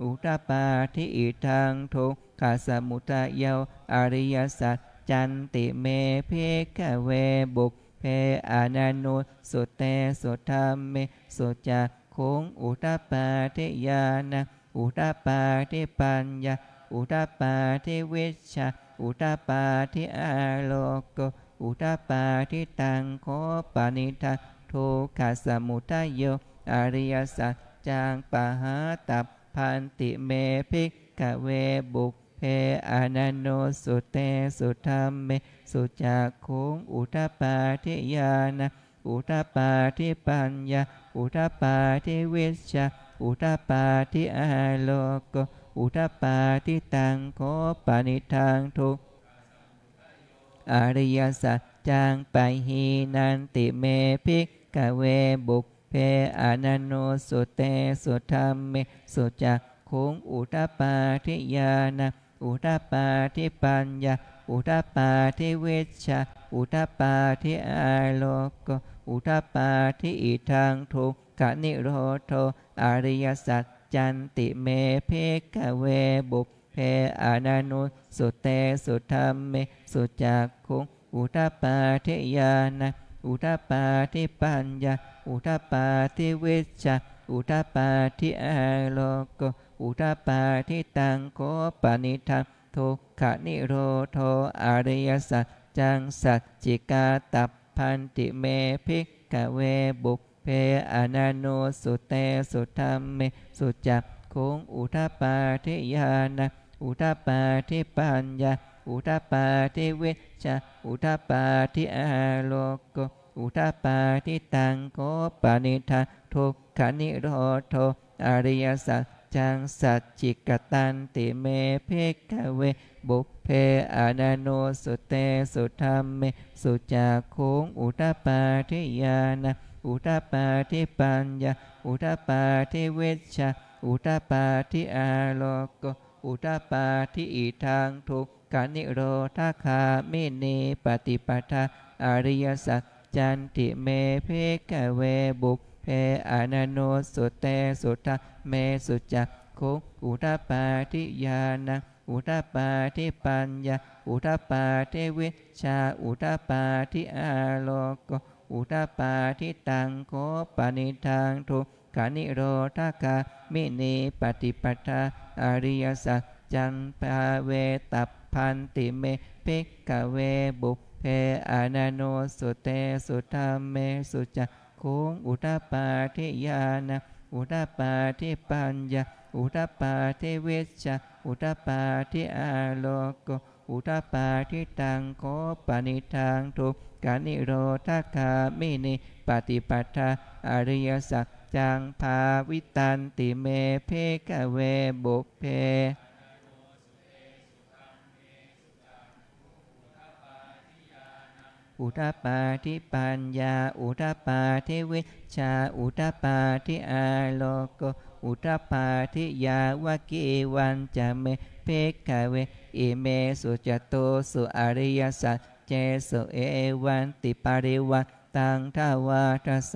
Speaker 1: อุทปาทิอิทังทุกขาสมุทัยโยอริยสัจจันติเมเพกเวบุกเพอานานุสุเตสุธรรมเมสุจักโคงอุทปาทิยานะ อุทปาทิปัญญา อุทปาทิวิชา อุทปาทิอาโลโก อุทปาทิตังโคปานิทาทุกขสมุทัยโย อริยสัจจังปะหาตับพันติเมภิกขเวบุกเพอานันโนสุเตสุธรรมเม สุจักขุงอุทปาทิยานะ อุทปาทิปัญญา อุทปาทิวิชา อุทาปาทิอาโลโกอุทาปาทิตังโคปนิทังทุกขสมุทโยอริยสัจจังปหีนันติเมภิกขเวปุพเพอนนุสสุเตสุธัมเมสุจักขุงอุทปาทิญาณังอุทปาทิปัญญาอุทปาทิวิชชาอุทปาทิอาโลโกอุทปาทิอิทังทุก ขนิโรโธอริยสัจจันติเมเพกเวบุพเพอานานุสุเตสุธรรมเมสุจักขุงอุทาปาทิยานะอุทาปาทิปัญญาอุทาปาทิเวชชาอุทาปาทิอาโลโกอุทาปาทิตังโคปนิทังทุกขนิโรโทอริยสัจจังสัจจิกาตับพันติเมภิกขเวบุพ เพอนาโนสุเตสุธรรมเมสุจักคงอุทาปาทิยานะอุทาปาทิปัญญาอุทาปาทิเวชาอุทาปาทิอาโลโกอุทาปาทิตังโกปานิทาทุกขนิโรโทอริยสัจจังสัจจิกตันติเมเพกเวบุเพอานาโนสุเตสุธรรมเมสุจักขุงอุทปาทิยานะ อุทปาทิปัญญาอุทปาทิเวชชาอุทปาทิอาโลโกอุทปาทิอิทังทุกขานิโรธาคามินีปฏิปทาอริยสัจจันติเมเพกเวบุพเพอนาโนสุเตสุทธเมสุจักขุอุทปาทิยานะอุทปาทิปัญญาอุทปาทิวิชาอุทปาทิอาโลโก อุทปาทิตังโคปนิทางทุกขานิโรธาคามิเนปฏิปทาอริยสัจจังปาเวตับพันติเมภิกขเวบุพเพอานาโนสุเตสุธรรมเมสุจักขุงอุทปาทิยานะอุทปาทิปัญญาอุทปาทิเวชชาอุทปาทิอาโลโก อุทปาทิตังโคปานิทังทุกกานิโรธาคามินิปฏิปัฏฐาอริยสัจจังภาวิตันติเมเพกเวบุเพ อุทปาทิปัญญา อุทปาทิวิชา อุทปาทิอาโลโก อุทปาทิยาวกิวันจะเมเพกเว อิเมสุจโตสุอริยสัจเจสุเอวันติปาริวันตังทาวาทส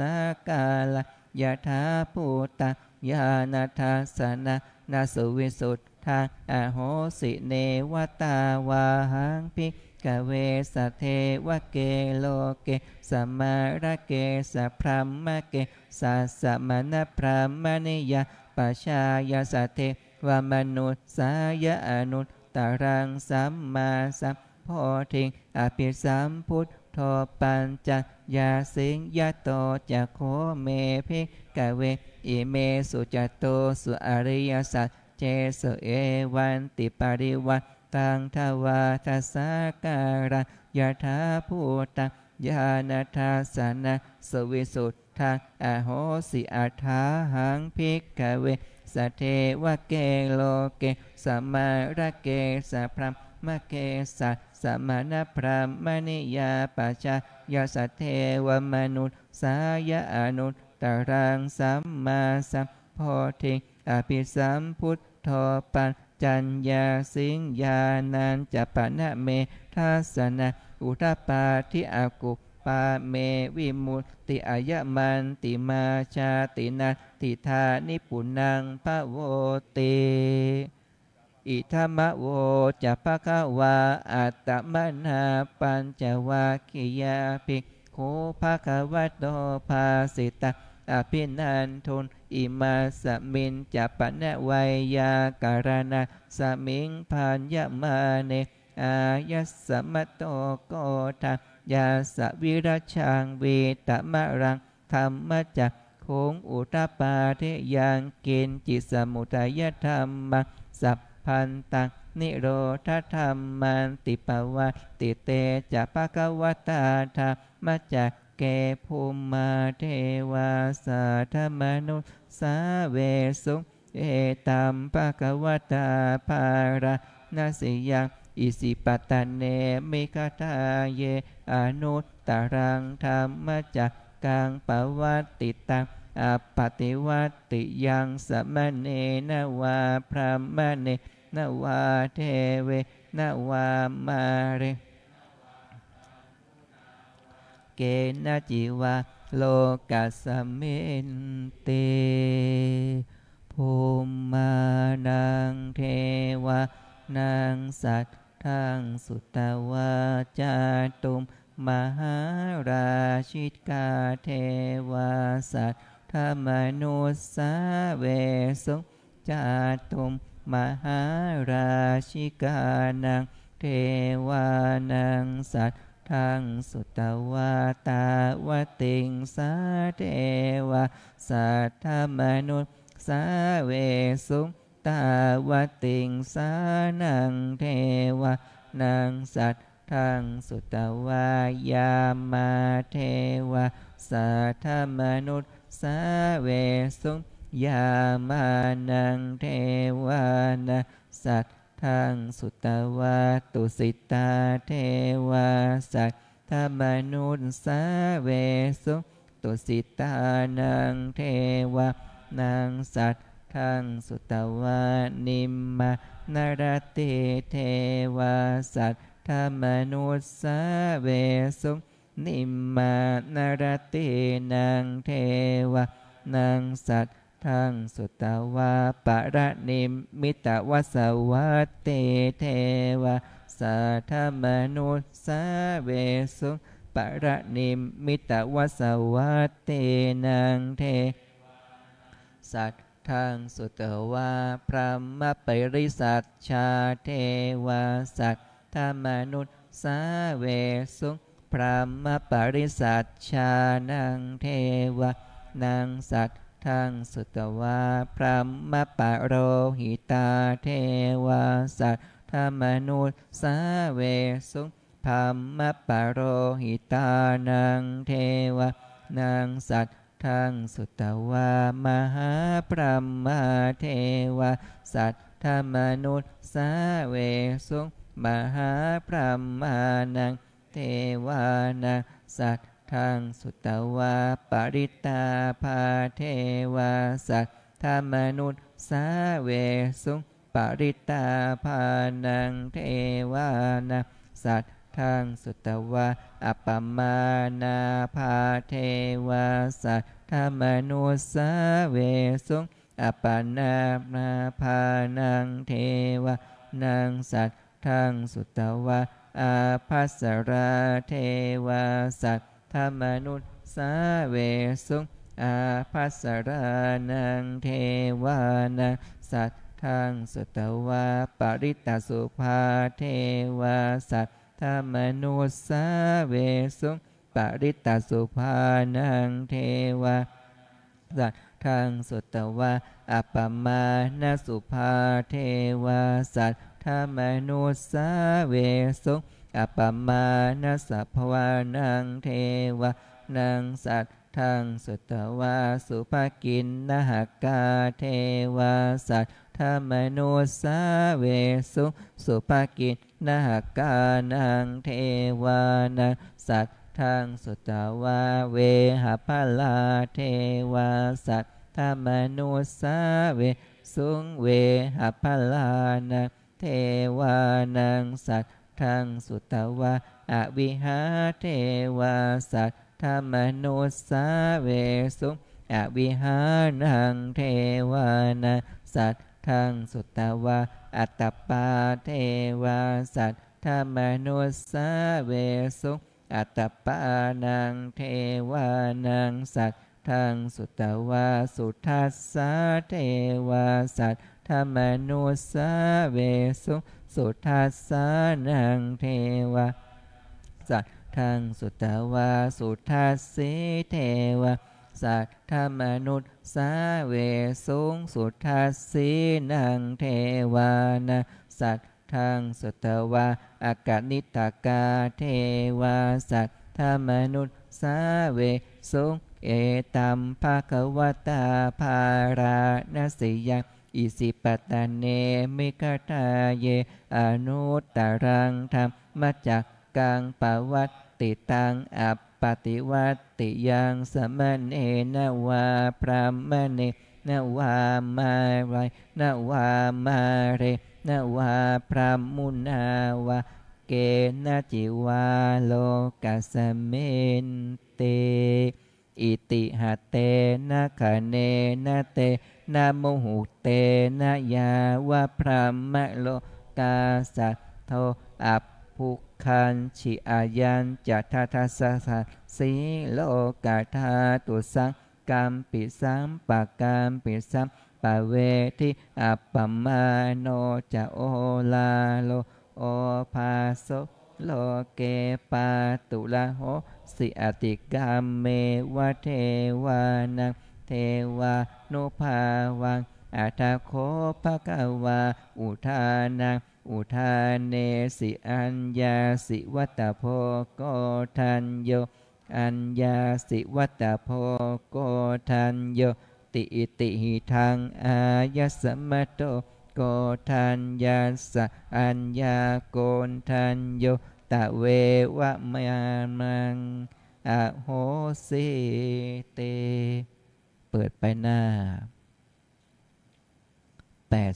Speaker 1: กาลยะถาภูตายานาทาสนะนาสุวิสุทธาอโหสิเนวตาวาหังภิก ขเวสเทวเกโลเกสมารเกสพรหมเกสัสสมณพราหมณิยาปชายสเทวมนุสสายอนุตตรังสัมมาสัมโพธิงอภิสัมพุทโธปัจจัญญาสิงยโตจโขเมภิกขเวอิเมสุจโตสุอริยสัจเจสเอวันติปาริวัน ตังทวาทัสสาการะยะถาภูตังยานาทาสนะสวิสุทธังอโหสิอัฏฐาหังภิกขเวสเทวเกโลเกสัมมาระเกสัพรมมะเกสัสมณพรามณิยาปัจจายาสเทวมนุษสายอนุตตรังสัมมาสัมโพธิอภิสัมพุทโธปัญ จัญญาสิงญานันจะปะนะเมทัสนะอุทปาทิอากุปาเมวิมุตติอายมันติมาชาตินาติธานิปุนังพระโวติอิธรรมโวจะภะคะวาอัตตมนาปัญจวัคคียาภิกขุภะคะวะโตภาสิตา อภินันทุนอิมาสมินจัปนะวัยยาการณาสมิงพันยมาเนอายสมะโตโกทายาสวิรชังเวตมะรังธรรมจักคงอุตปาเทยังเกณจิตสมุทัยธรรมสัพพันตังนิโรธธรรมันติปวาติเตจะปะกวตาธรรมจัก เกเกภูมิมาเทวาสาธมนุสาเวสุเอตัมปะกวตาภารานาสิยังอิสิปตะเนมิกตาเยอนุตตรังธรรมจักกังปวัตติตังอปติวัตติยังสมเนนวาพระมเนนวาเทเวนวามาเร เกณจิวาโลกัสสมินเตภูมิมานังเทวานางสัตทังสุตวาจาตุมมหาราชิกาเทวาสัตธรรมนุสาเวสุจาตุมมหาราชิกานังเทวานังสัต ทังสุตวาตาวติงสาเทวาสัทธมนุษสาเวสุตาวติงสานังเทวานังสัตทังสุตวายามาเทวาสัทธมนุษสาเวสุยามานังเทวานะสัต ทังสุตวาตุสิตาเทวาสัตธมนุษสาเวสุตุสิตานังเทวานางสัตทังสุตวานิมมานารติเทวาสัตธมนุษสาเวสุนิมมานารตินางเทวานางสัต ทังสุตวาปะระนิมมิตวสวัตเตเทวาสัทธมนุสาเวสุปะระนิมมิตวสวัตเตนางเท สัตทังสุตวาพระมปริสัตชาเทวาสัตธมนุษสาเวสุพระมปริสัตชานังเทวานางสัต ทังสุตวาพระมปะโรหิตาเทวาสัตธมนุษสาเวสุพรมมปะโรหิตานังเทวานางสัตทังสุตวามหาพรหมาเทวาสัตธมนุสาเวสุมหาพรหมานังเทวานังสัต ทังสุตวาปริตาภาเทวาสัตธมนุษสาเวสุปริตาภานังเทวานังสัตทังสุตวะอัปมานาภาเทวาสัทธมนุสาเวสุอัปนานาภานังเทวานังสัททังสุตวะอาภัสราเทวาสัท ธมนุสาเวสุอาภัสรานังเทวานังสัททังสุตวะปริตตสุภาเทวาสัทธมนุสาเวสุปริตตสุภานังเทวาสัตทังสุตวะอัปมาณสุภาเทวาสัทธมนุสาเวสุ อัปมาณสัพวานังเทวานังสัตทังสุตวาสุภกินนหกาเทวาสัทธมนุสาเวสุสุภกินนหกานังเทวานังสัตทังสุตวาเวหภาลาเทวาสัตธมนุสาเวสุงเวหภาลานังเทวานังสัต ทังสุตวาอวิหาเทวาสัตธมนุสาเวสุอวิหานังเทวานัสัตทังสุตวาอัตตปาเทวาสัตธรรมนุสาเวสุอัตตปานังเทวานังสัตทังสุตวาสุทัสสาเทวาสัตธรรมนุสาเวสุ สุทัสสานังเทวาสัตทังสุตวาสุทัสสีเทวาสัตธมนุษย์สาเวสุงสุทัสสีนังเทวานาสัตทังสุตวาอากานิตากาเทวาสัตธมนุษสสาเวสุเอตัมภะคะวตาภาราณสิยัง อิสิปตะเนมิกตาเย อนุตตรังธรรมจักกังปวัตติตังอัปปติวัตติยังสมณเณนวาพรามเนนวามาไรนวามาเรนวาพรามุนาวาเกณจิวาโลกัสเมนเต อิติหะเตนะคเนนะเต นะโมหุเตนะยาวะพรามะโลกาสัทโทอัปภุคันชิอายันจัตทัสสะสีโลกาธาตุสังกัมปิสัมปะกัมปิสัมปะเวทิอัปปมาโนจะโอลาโลโอภาโสโลเกปาตุละโหสิอติกามเมวะเทวานัง เทวานุภาวังอัตโคภะคะวา อุทานัง อุทานเนสิอัญญาสิวัตโพโกทันโย อัญญาสิวัตโพโกทันโย ติอิติหิทางอายสมะโตโกทันยาสะอัญญาโกนทันโยตะเววะมามังอโหสิเต เปิดไปหน้า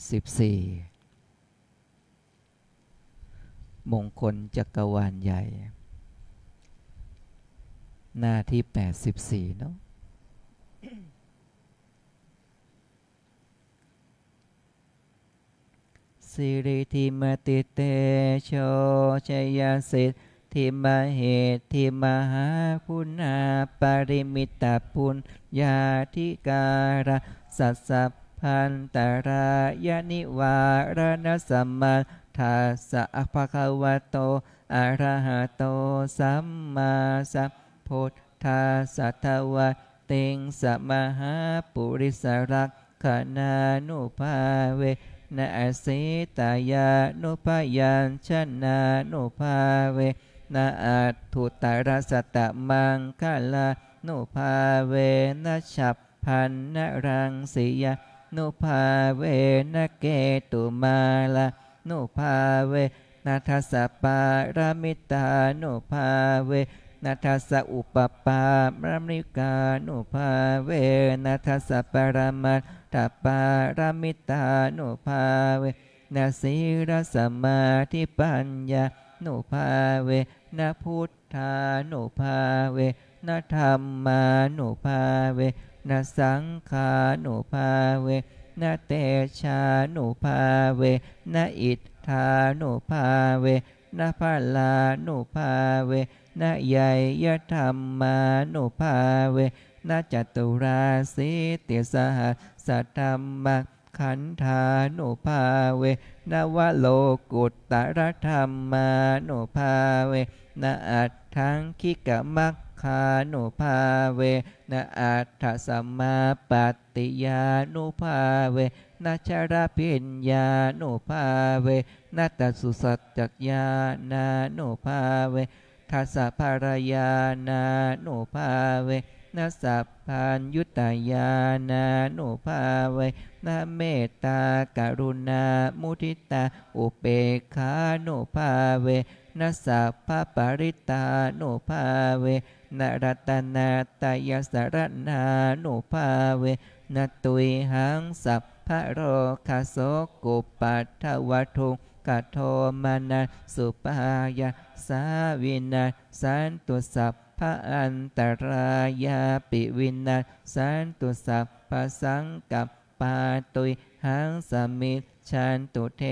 Speaker 1: 84 มงคลจักรวาลใหญ่ หน้าที่ 84 เนาะสิริธิมติเตโชชยสิทธิ ทิมเหตุทิมหาคุณาปริมิตาปุญญาธิการะสัสพันตรายนิวารณสัมมาทัสสะภะคะวะโตอะระหะโตสัมมาสัมพุทธัสสะทวะเต็งสมหาปุริสรักขณานุภาเวนะสิตายานุภายัญชนะนุภาเว นะอัตถุตารสัตตมังคลานุภาเวนะฉับพันนรังสียานุภาเวนะเกตุมาลานุภาเวนาทัสสะปารามิตานุภาเวนาทัสสะอุปปามรมิกานุภาเวนาทัสสะปรมัตถปารามิตานุภาเวนาสีรสมาธิปัญญา นุภาเวนาพุทธานุภาเวนาธรรมานุภาเวนาสังขานุภาเวนาเตชานุภาเวนาอิทธานุภาเวนาภาลานุภาเวนาใหญ่ยธรรมานุภาเวนาจตุราสิติสหัสธรรม ขันธานุภาเวนวโลกุตตรธรรมานุภาเวนาอัตถังคิกะมักคานุภาเวนะอัตถสัมมาปฏิยานุภาเวนาชาราพิญญานุภาเวนาตสุสัจจญานานุภาเวทัสสะภารยานานุภาเว นาสัพพัญยุตยานานุภาเวนาเมตตากรุณา มุทิตา อุเปกขานุภาเวนะสัพพปริตตานุภาเวนะรตนัตตยสรณานุภาเวนะตุยหังสัพพโรคโสกุปัททวทุกขโทมนัสสุปายาสาวินัสสันตุสัพ พะอันตรายาปิวินัสสันตุสัพพสังกับปาตุยหังสมิชันตุเท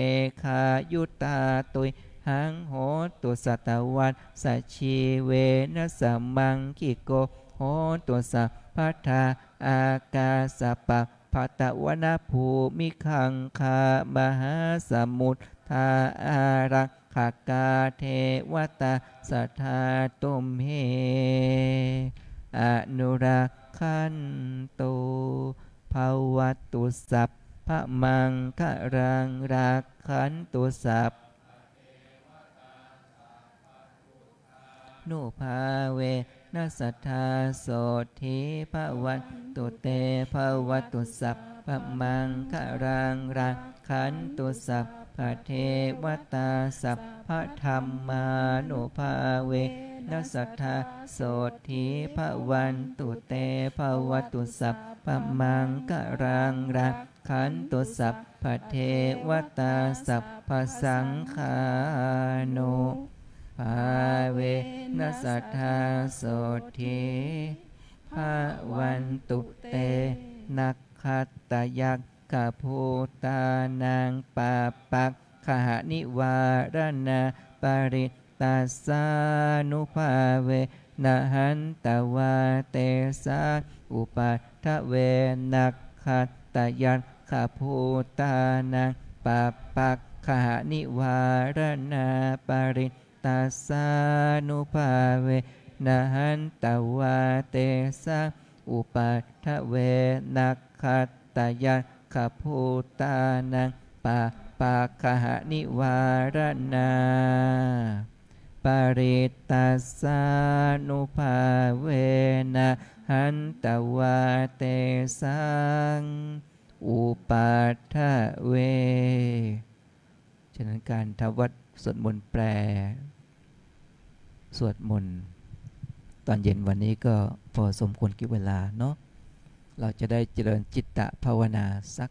Speaker 1: คายุตาตุยหังโหตุสัตวัตสัชีเวนะสัมมังคิโกโหตุสัพพทาอากาสปะพัตวนาภูมิขังคามหาสมุทธาอารัก ขากาเทวตาสัทธาตุมเฮอนุรักขันตุภาวตุสัพพะมังคะรังรักขันตุสัพนุภาเวนัสสัทธาโสธิภวันตุเตภวตุสัพพมังคารังรังขันตุสัพ พะเทวตาสัพพะธรรมานุภาเวนัสทธาโสธิภวันตุเตภวตุสัพพมังคารังรังขันตุสัพพะเทวตาสัพพสังฆานุภาเวนัสทธาโสธิภวันตุเตนักขัตตยัก ขภูตานังปาปักขหานิวารณาปริตตาสานุภาเวนะหันตวาเตสาอุปัฏฐเวนักขัตตยักขภูตานังปาปักขหานิวารณาปริตตาสานุภาเวนะหันตวาเตสาอุปัฏฐเวนักขัตตยัก ขภูตานังปาปาคหานิวารณาปริตตาสานุภาเวนะหันตวาเตสังอุปัฏฐเว ฉะนั้นการทวัดสวดมนต์แปล สวดมนต์ตอนเย็นวันนี้ก็พอสมควรกี่เวลาเนาะ เราจะได้เจริญจิตตภาวนาสัก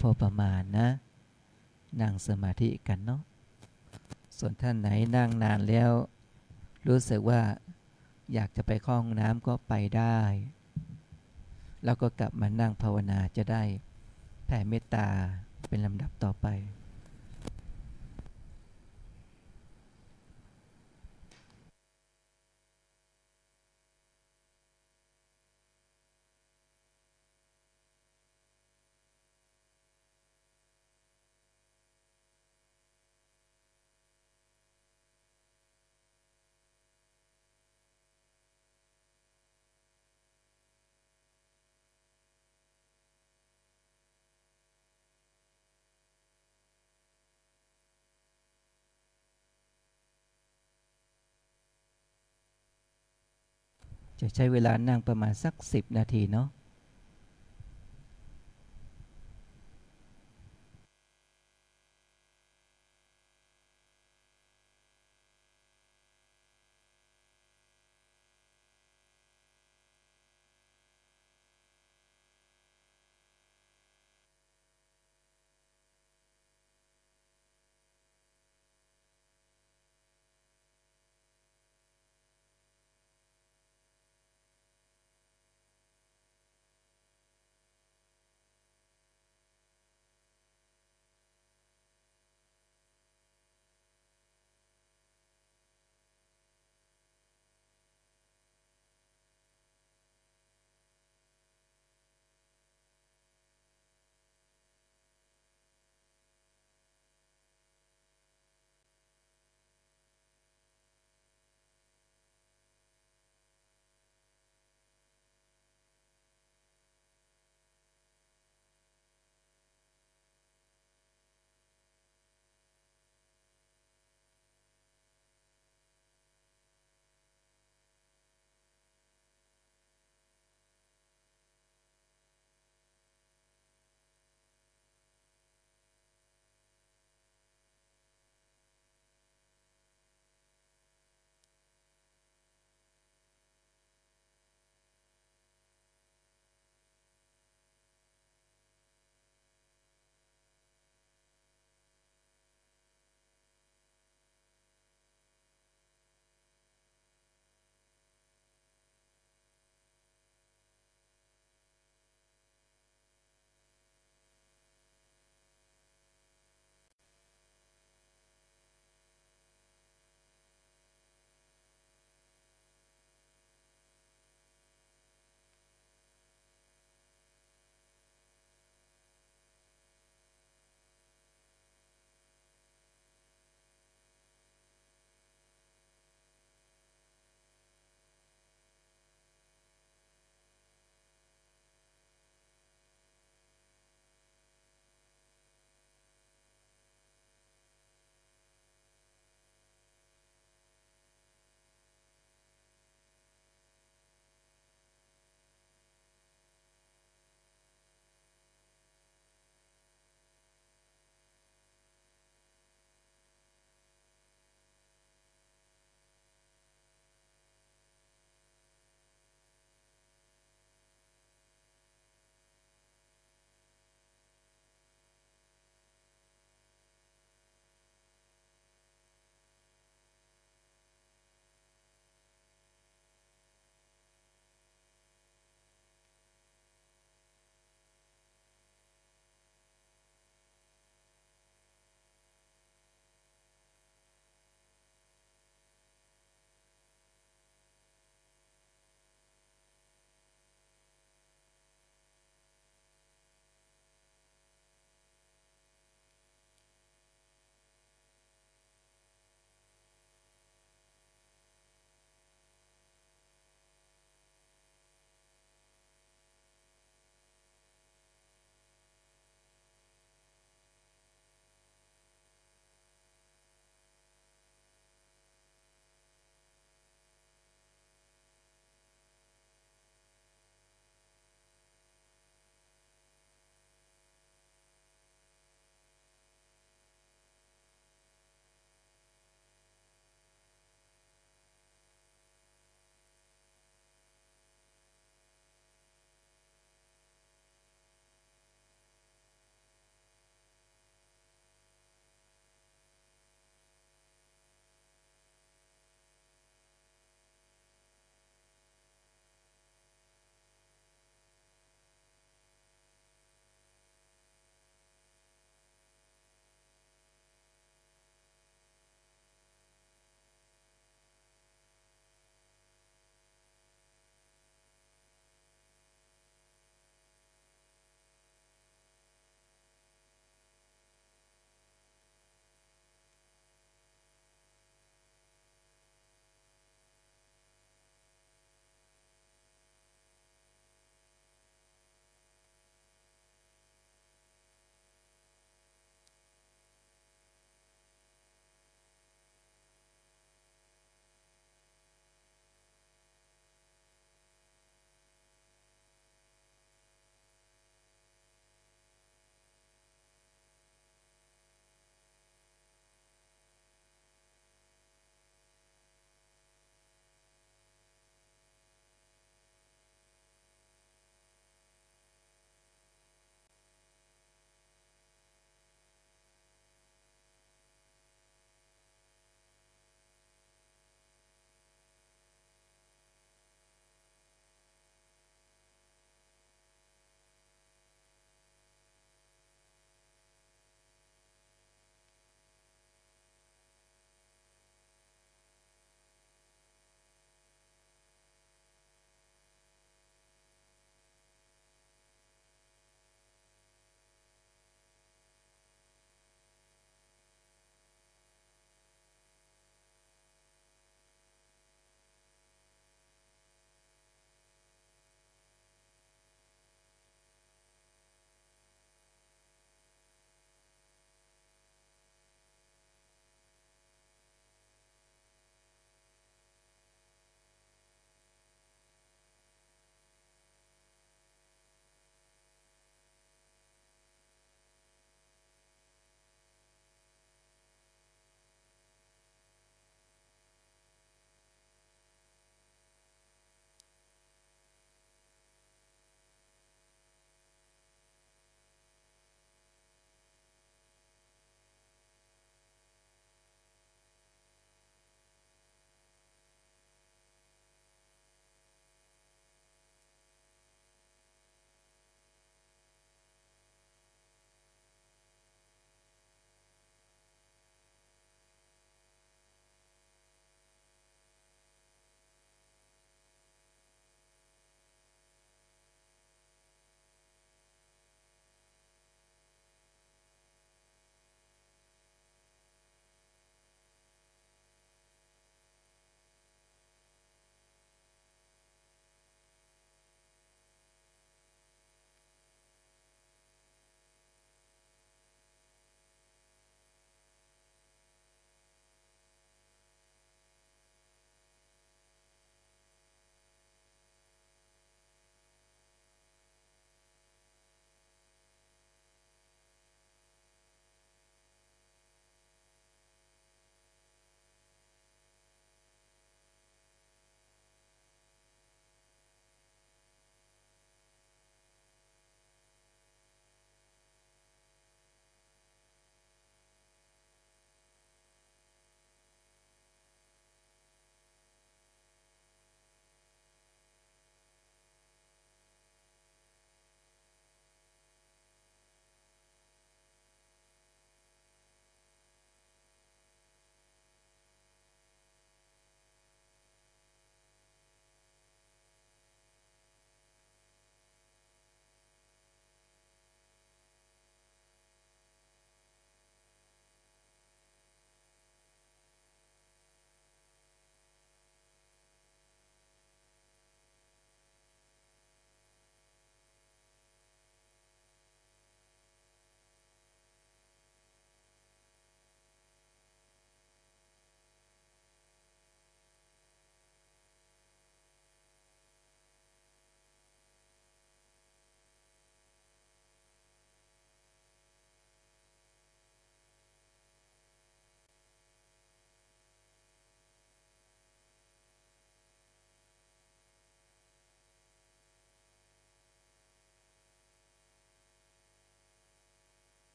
Speaker 1: พอประมาณนะนั่งสมาธิกันเนาะส่วนท่านไหนนั่งนานแล้ว รู้สึกว่าอยากจะไปเข้าห้องน้ำก็ไปได้ แล้วก็กลับมานั่งภาวนาจะได้แผ่เมตตาเป็นลำดับต่อไป จะใช้เวลานั่งประมาณสักสิบนาทีเนาะ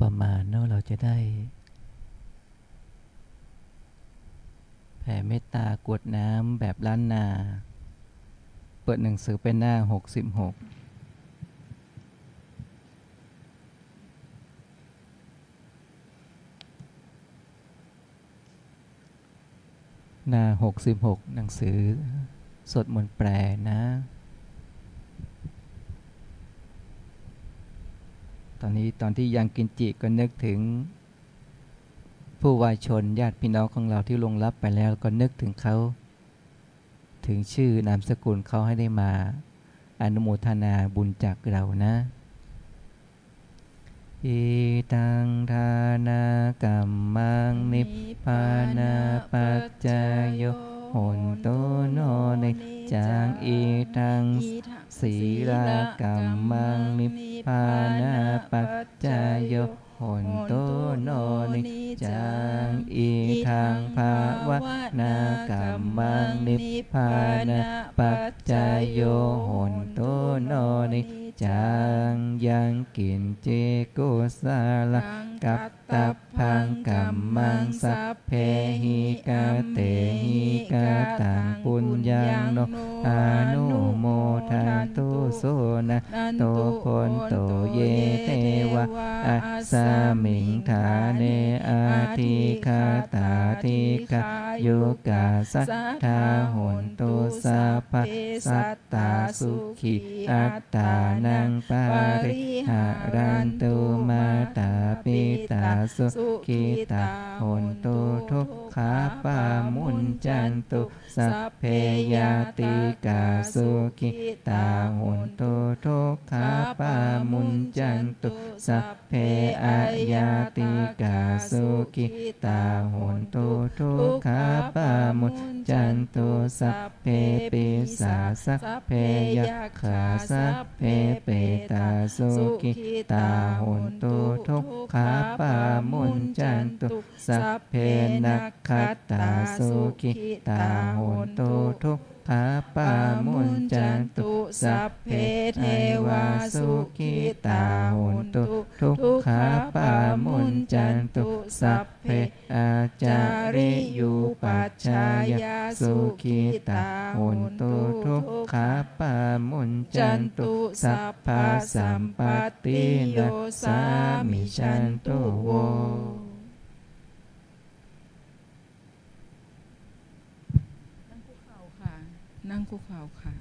Speaker 1: ประมาณเนาะเราจะได้ แผ่เมตตากวดน้ำแบบล้านนา เปิดหนังสือเป็นหน้า 66หน้า 66 หนังสือ สดมนแปลนะ อนนี้ตอนที่ยังกินจิก็นึกถึง ผู้วายชนญาติพี่น้องของเราที่ลงรับไปแล้วก็นึกถึงเขา ถึงชื่อนามสกุลเขาให้ได้มา อนุโมทนาบุญจากเรานะอิตังทานากรรมังนิพพานาปัจจโย หนโตโนเนจางอีทังศีลากรรมังนิพพานาปัจจายโยหนโตโนนิจังอีทางภาวนากรรมังนิพพานาปัจจายโยหนโตโนนิจังยังกินเจโกสาลกัตตัพังกัมมังสัพเพหิกาเตหิกาตังปุญญังโนอานุโมทันตุโสนะโตพนโตเยเทวะอาสามิงฐาเนอาทิคาตาทิคาโยกาสัทธาหุนตุสัพพสัตตาสุขิอัตตานังปาริหารันตุมาตาปิตาสุขิตาหนตุทุกขาปามุนจันตุสัพเพยาติกาสุขิตาหนตุทุกขาปามุนจันตุสัพ เพอายาติกาสุขิตาหนตุทุกขาปามุจันตุสัพเพปิสาสัพเพยักขาสัพเพเปตาสุขิตาหนตุทุกขาปามุจันตุสัพเพนักขตาสุขิตาหนตุทุก ขาปามุนจันตุสัพเพเทวาสุขิตาหนตุทุกขาปามุนจันตุสัพเพอาจาริยุปัจชายาสุขิตาหนตุทุกขาปามุนจันตุสัพพสัมปติโยสามิชันตุโว
Speaker 2: นั่งคุกเข่าค่ะ นั่งคุกเข่าค่ะ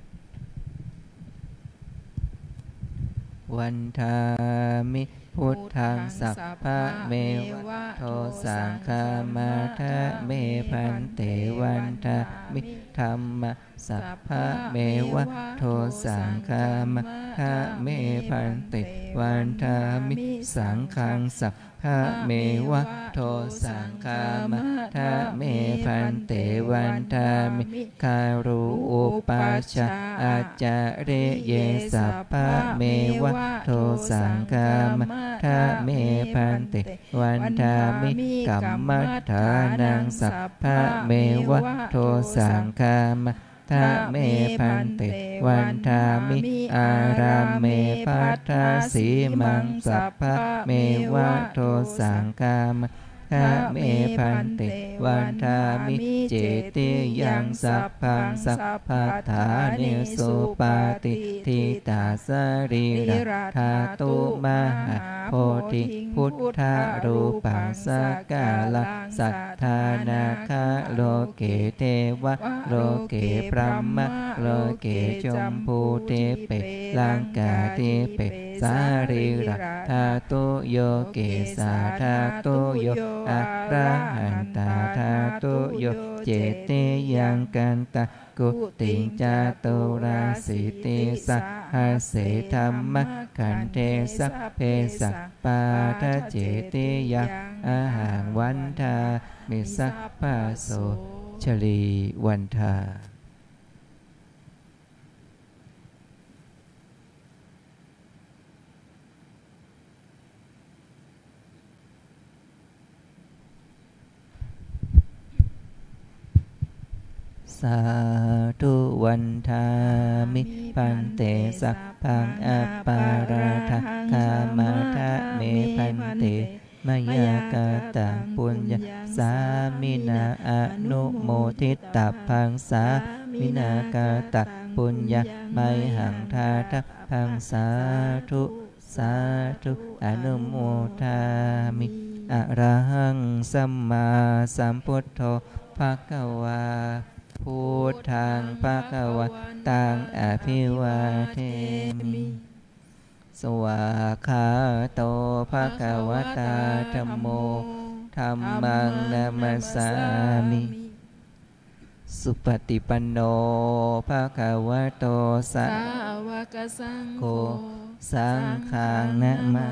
Speaker 1: วันทามิพุทธังสัพพะเมวะโทสังคามาทะเมพันเตวันทามิธรรมสัพพะเมวะโทสังคามาทะเมพันเตวันทามิสังฆังสัพ พะเมวะโทสังคามาทะเมพันเตวันทามิคารุอุปัชฌาอาจาเรเยสัพพะเมวะโทสังคามาทะเมพันเตวันทามิกัมมัฏฐานังสัพพะเมวะโทสังคามา ทะเมพันเตวันทามิอารามเมพัทธาสีมังสัพพะเมวะโทสังคาม ทะเมพันเตวันทามิเจติยังสัพพังสัพพะทาเนสุปาติทิตาสรีระธาตุมหาโพธิพุทธารูปังสกาลสัทธานาคาโลเกเทวะโลเกพระมะโลเกชมพูเทเปลังกาเทเปสารีระธาตุโยเกสาธาตุโยอะระหันตาธาตุโยเจเตยังกันตะกุติจาตุราสิติสัหเสธรรมขันเทสัพเพสัพปาทะเจติยังอาหารวันทามิสัพพะโสชลีวันทา สาธุวันทามิพันเตสัพพังอปาราทะคามาทะเมพันเตมยากาตาปุญญาสามินาอนุโมทิตตพังสามินากาตาปุญญาไมหังทาทะพังสาธุสาธุอนุโมทามิอรหังสัมมาสัมพุทโธภะคะวา พุทธังภะคะวะตังอภิวาเทมิสวาขาโตภะคะวะตาธัมโมธัมมังนามัสสามิ สุปฏิปันโนภะคะวะโตสะ
Speaker 2: สาวกสังโฆ
Speaker 1: สังฆังนะมา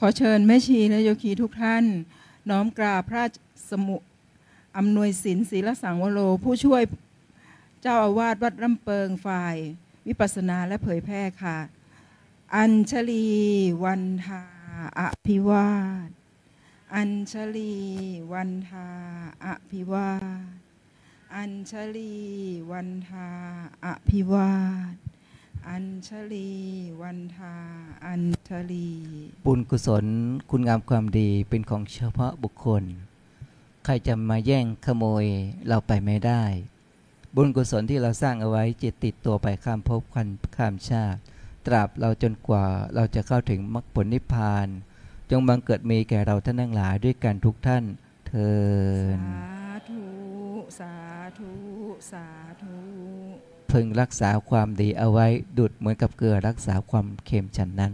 Speaker 2: ขอเชิญแม่ชีและโยคีทุกท่าน น้อมกราบพระสมุอำนวยสินศีลสังวโร ผู้ช่วยเจ้าอาวาสวัดลำเปิงฝ่าย วิปัสสนาและเผยแพร่ค่ะ อัญชลี วันทาอภิวาท อัญชลี วันทาอภิวาท อัญชลี วันทาอภิวาท อัญชลี วันทา อัญชลี
Speaker 1: บุญกุศลคุณงามความดีเป็นของเฉพาะบุคคล ใครจะมาแย่งขโมยเราไปไม่ได้ บุญกุศลที่เราสร้างเอาไว้จะติดตัวไปข้ามภพคันข้ามชาติ ตราบเราจนกว่าเราจะเข้าถึงมรรคผลนิพพาน จงบังเกิดมีแก่เราท่านทั้งหลายด้วยกันทุกท่านเทิน
Speaker 2: สาธุ สาธุ สาธุ
Speaker 1: พึงรักษาความดีเอาไว้ดุดเหมือนกับเกลือรักษาความเค็มฉันนั้น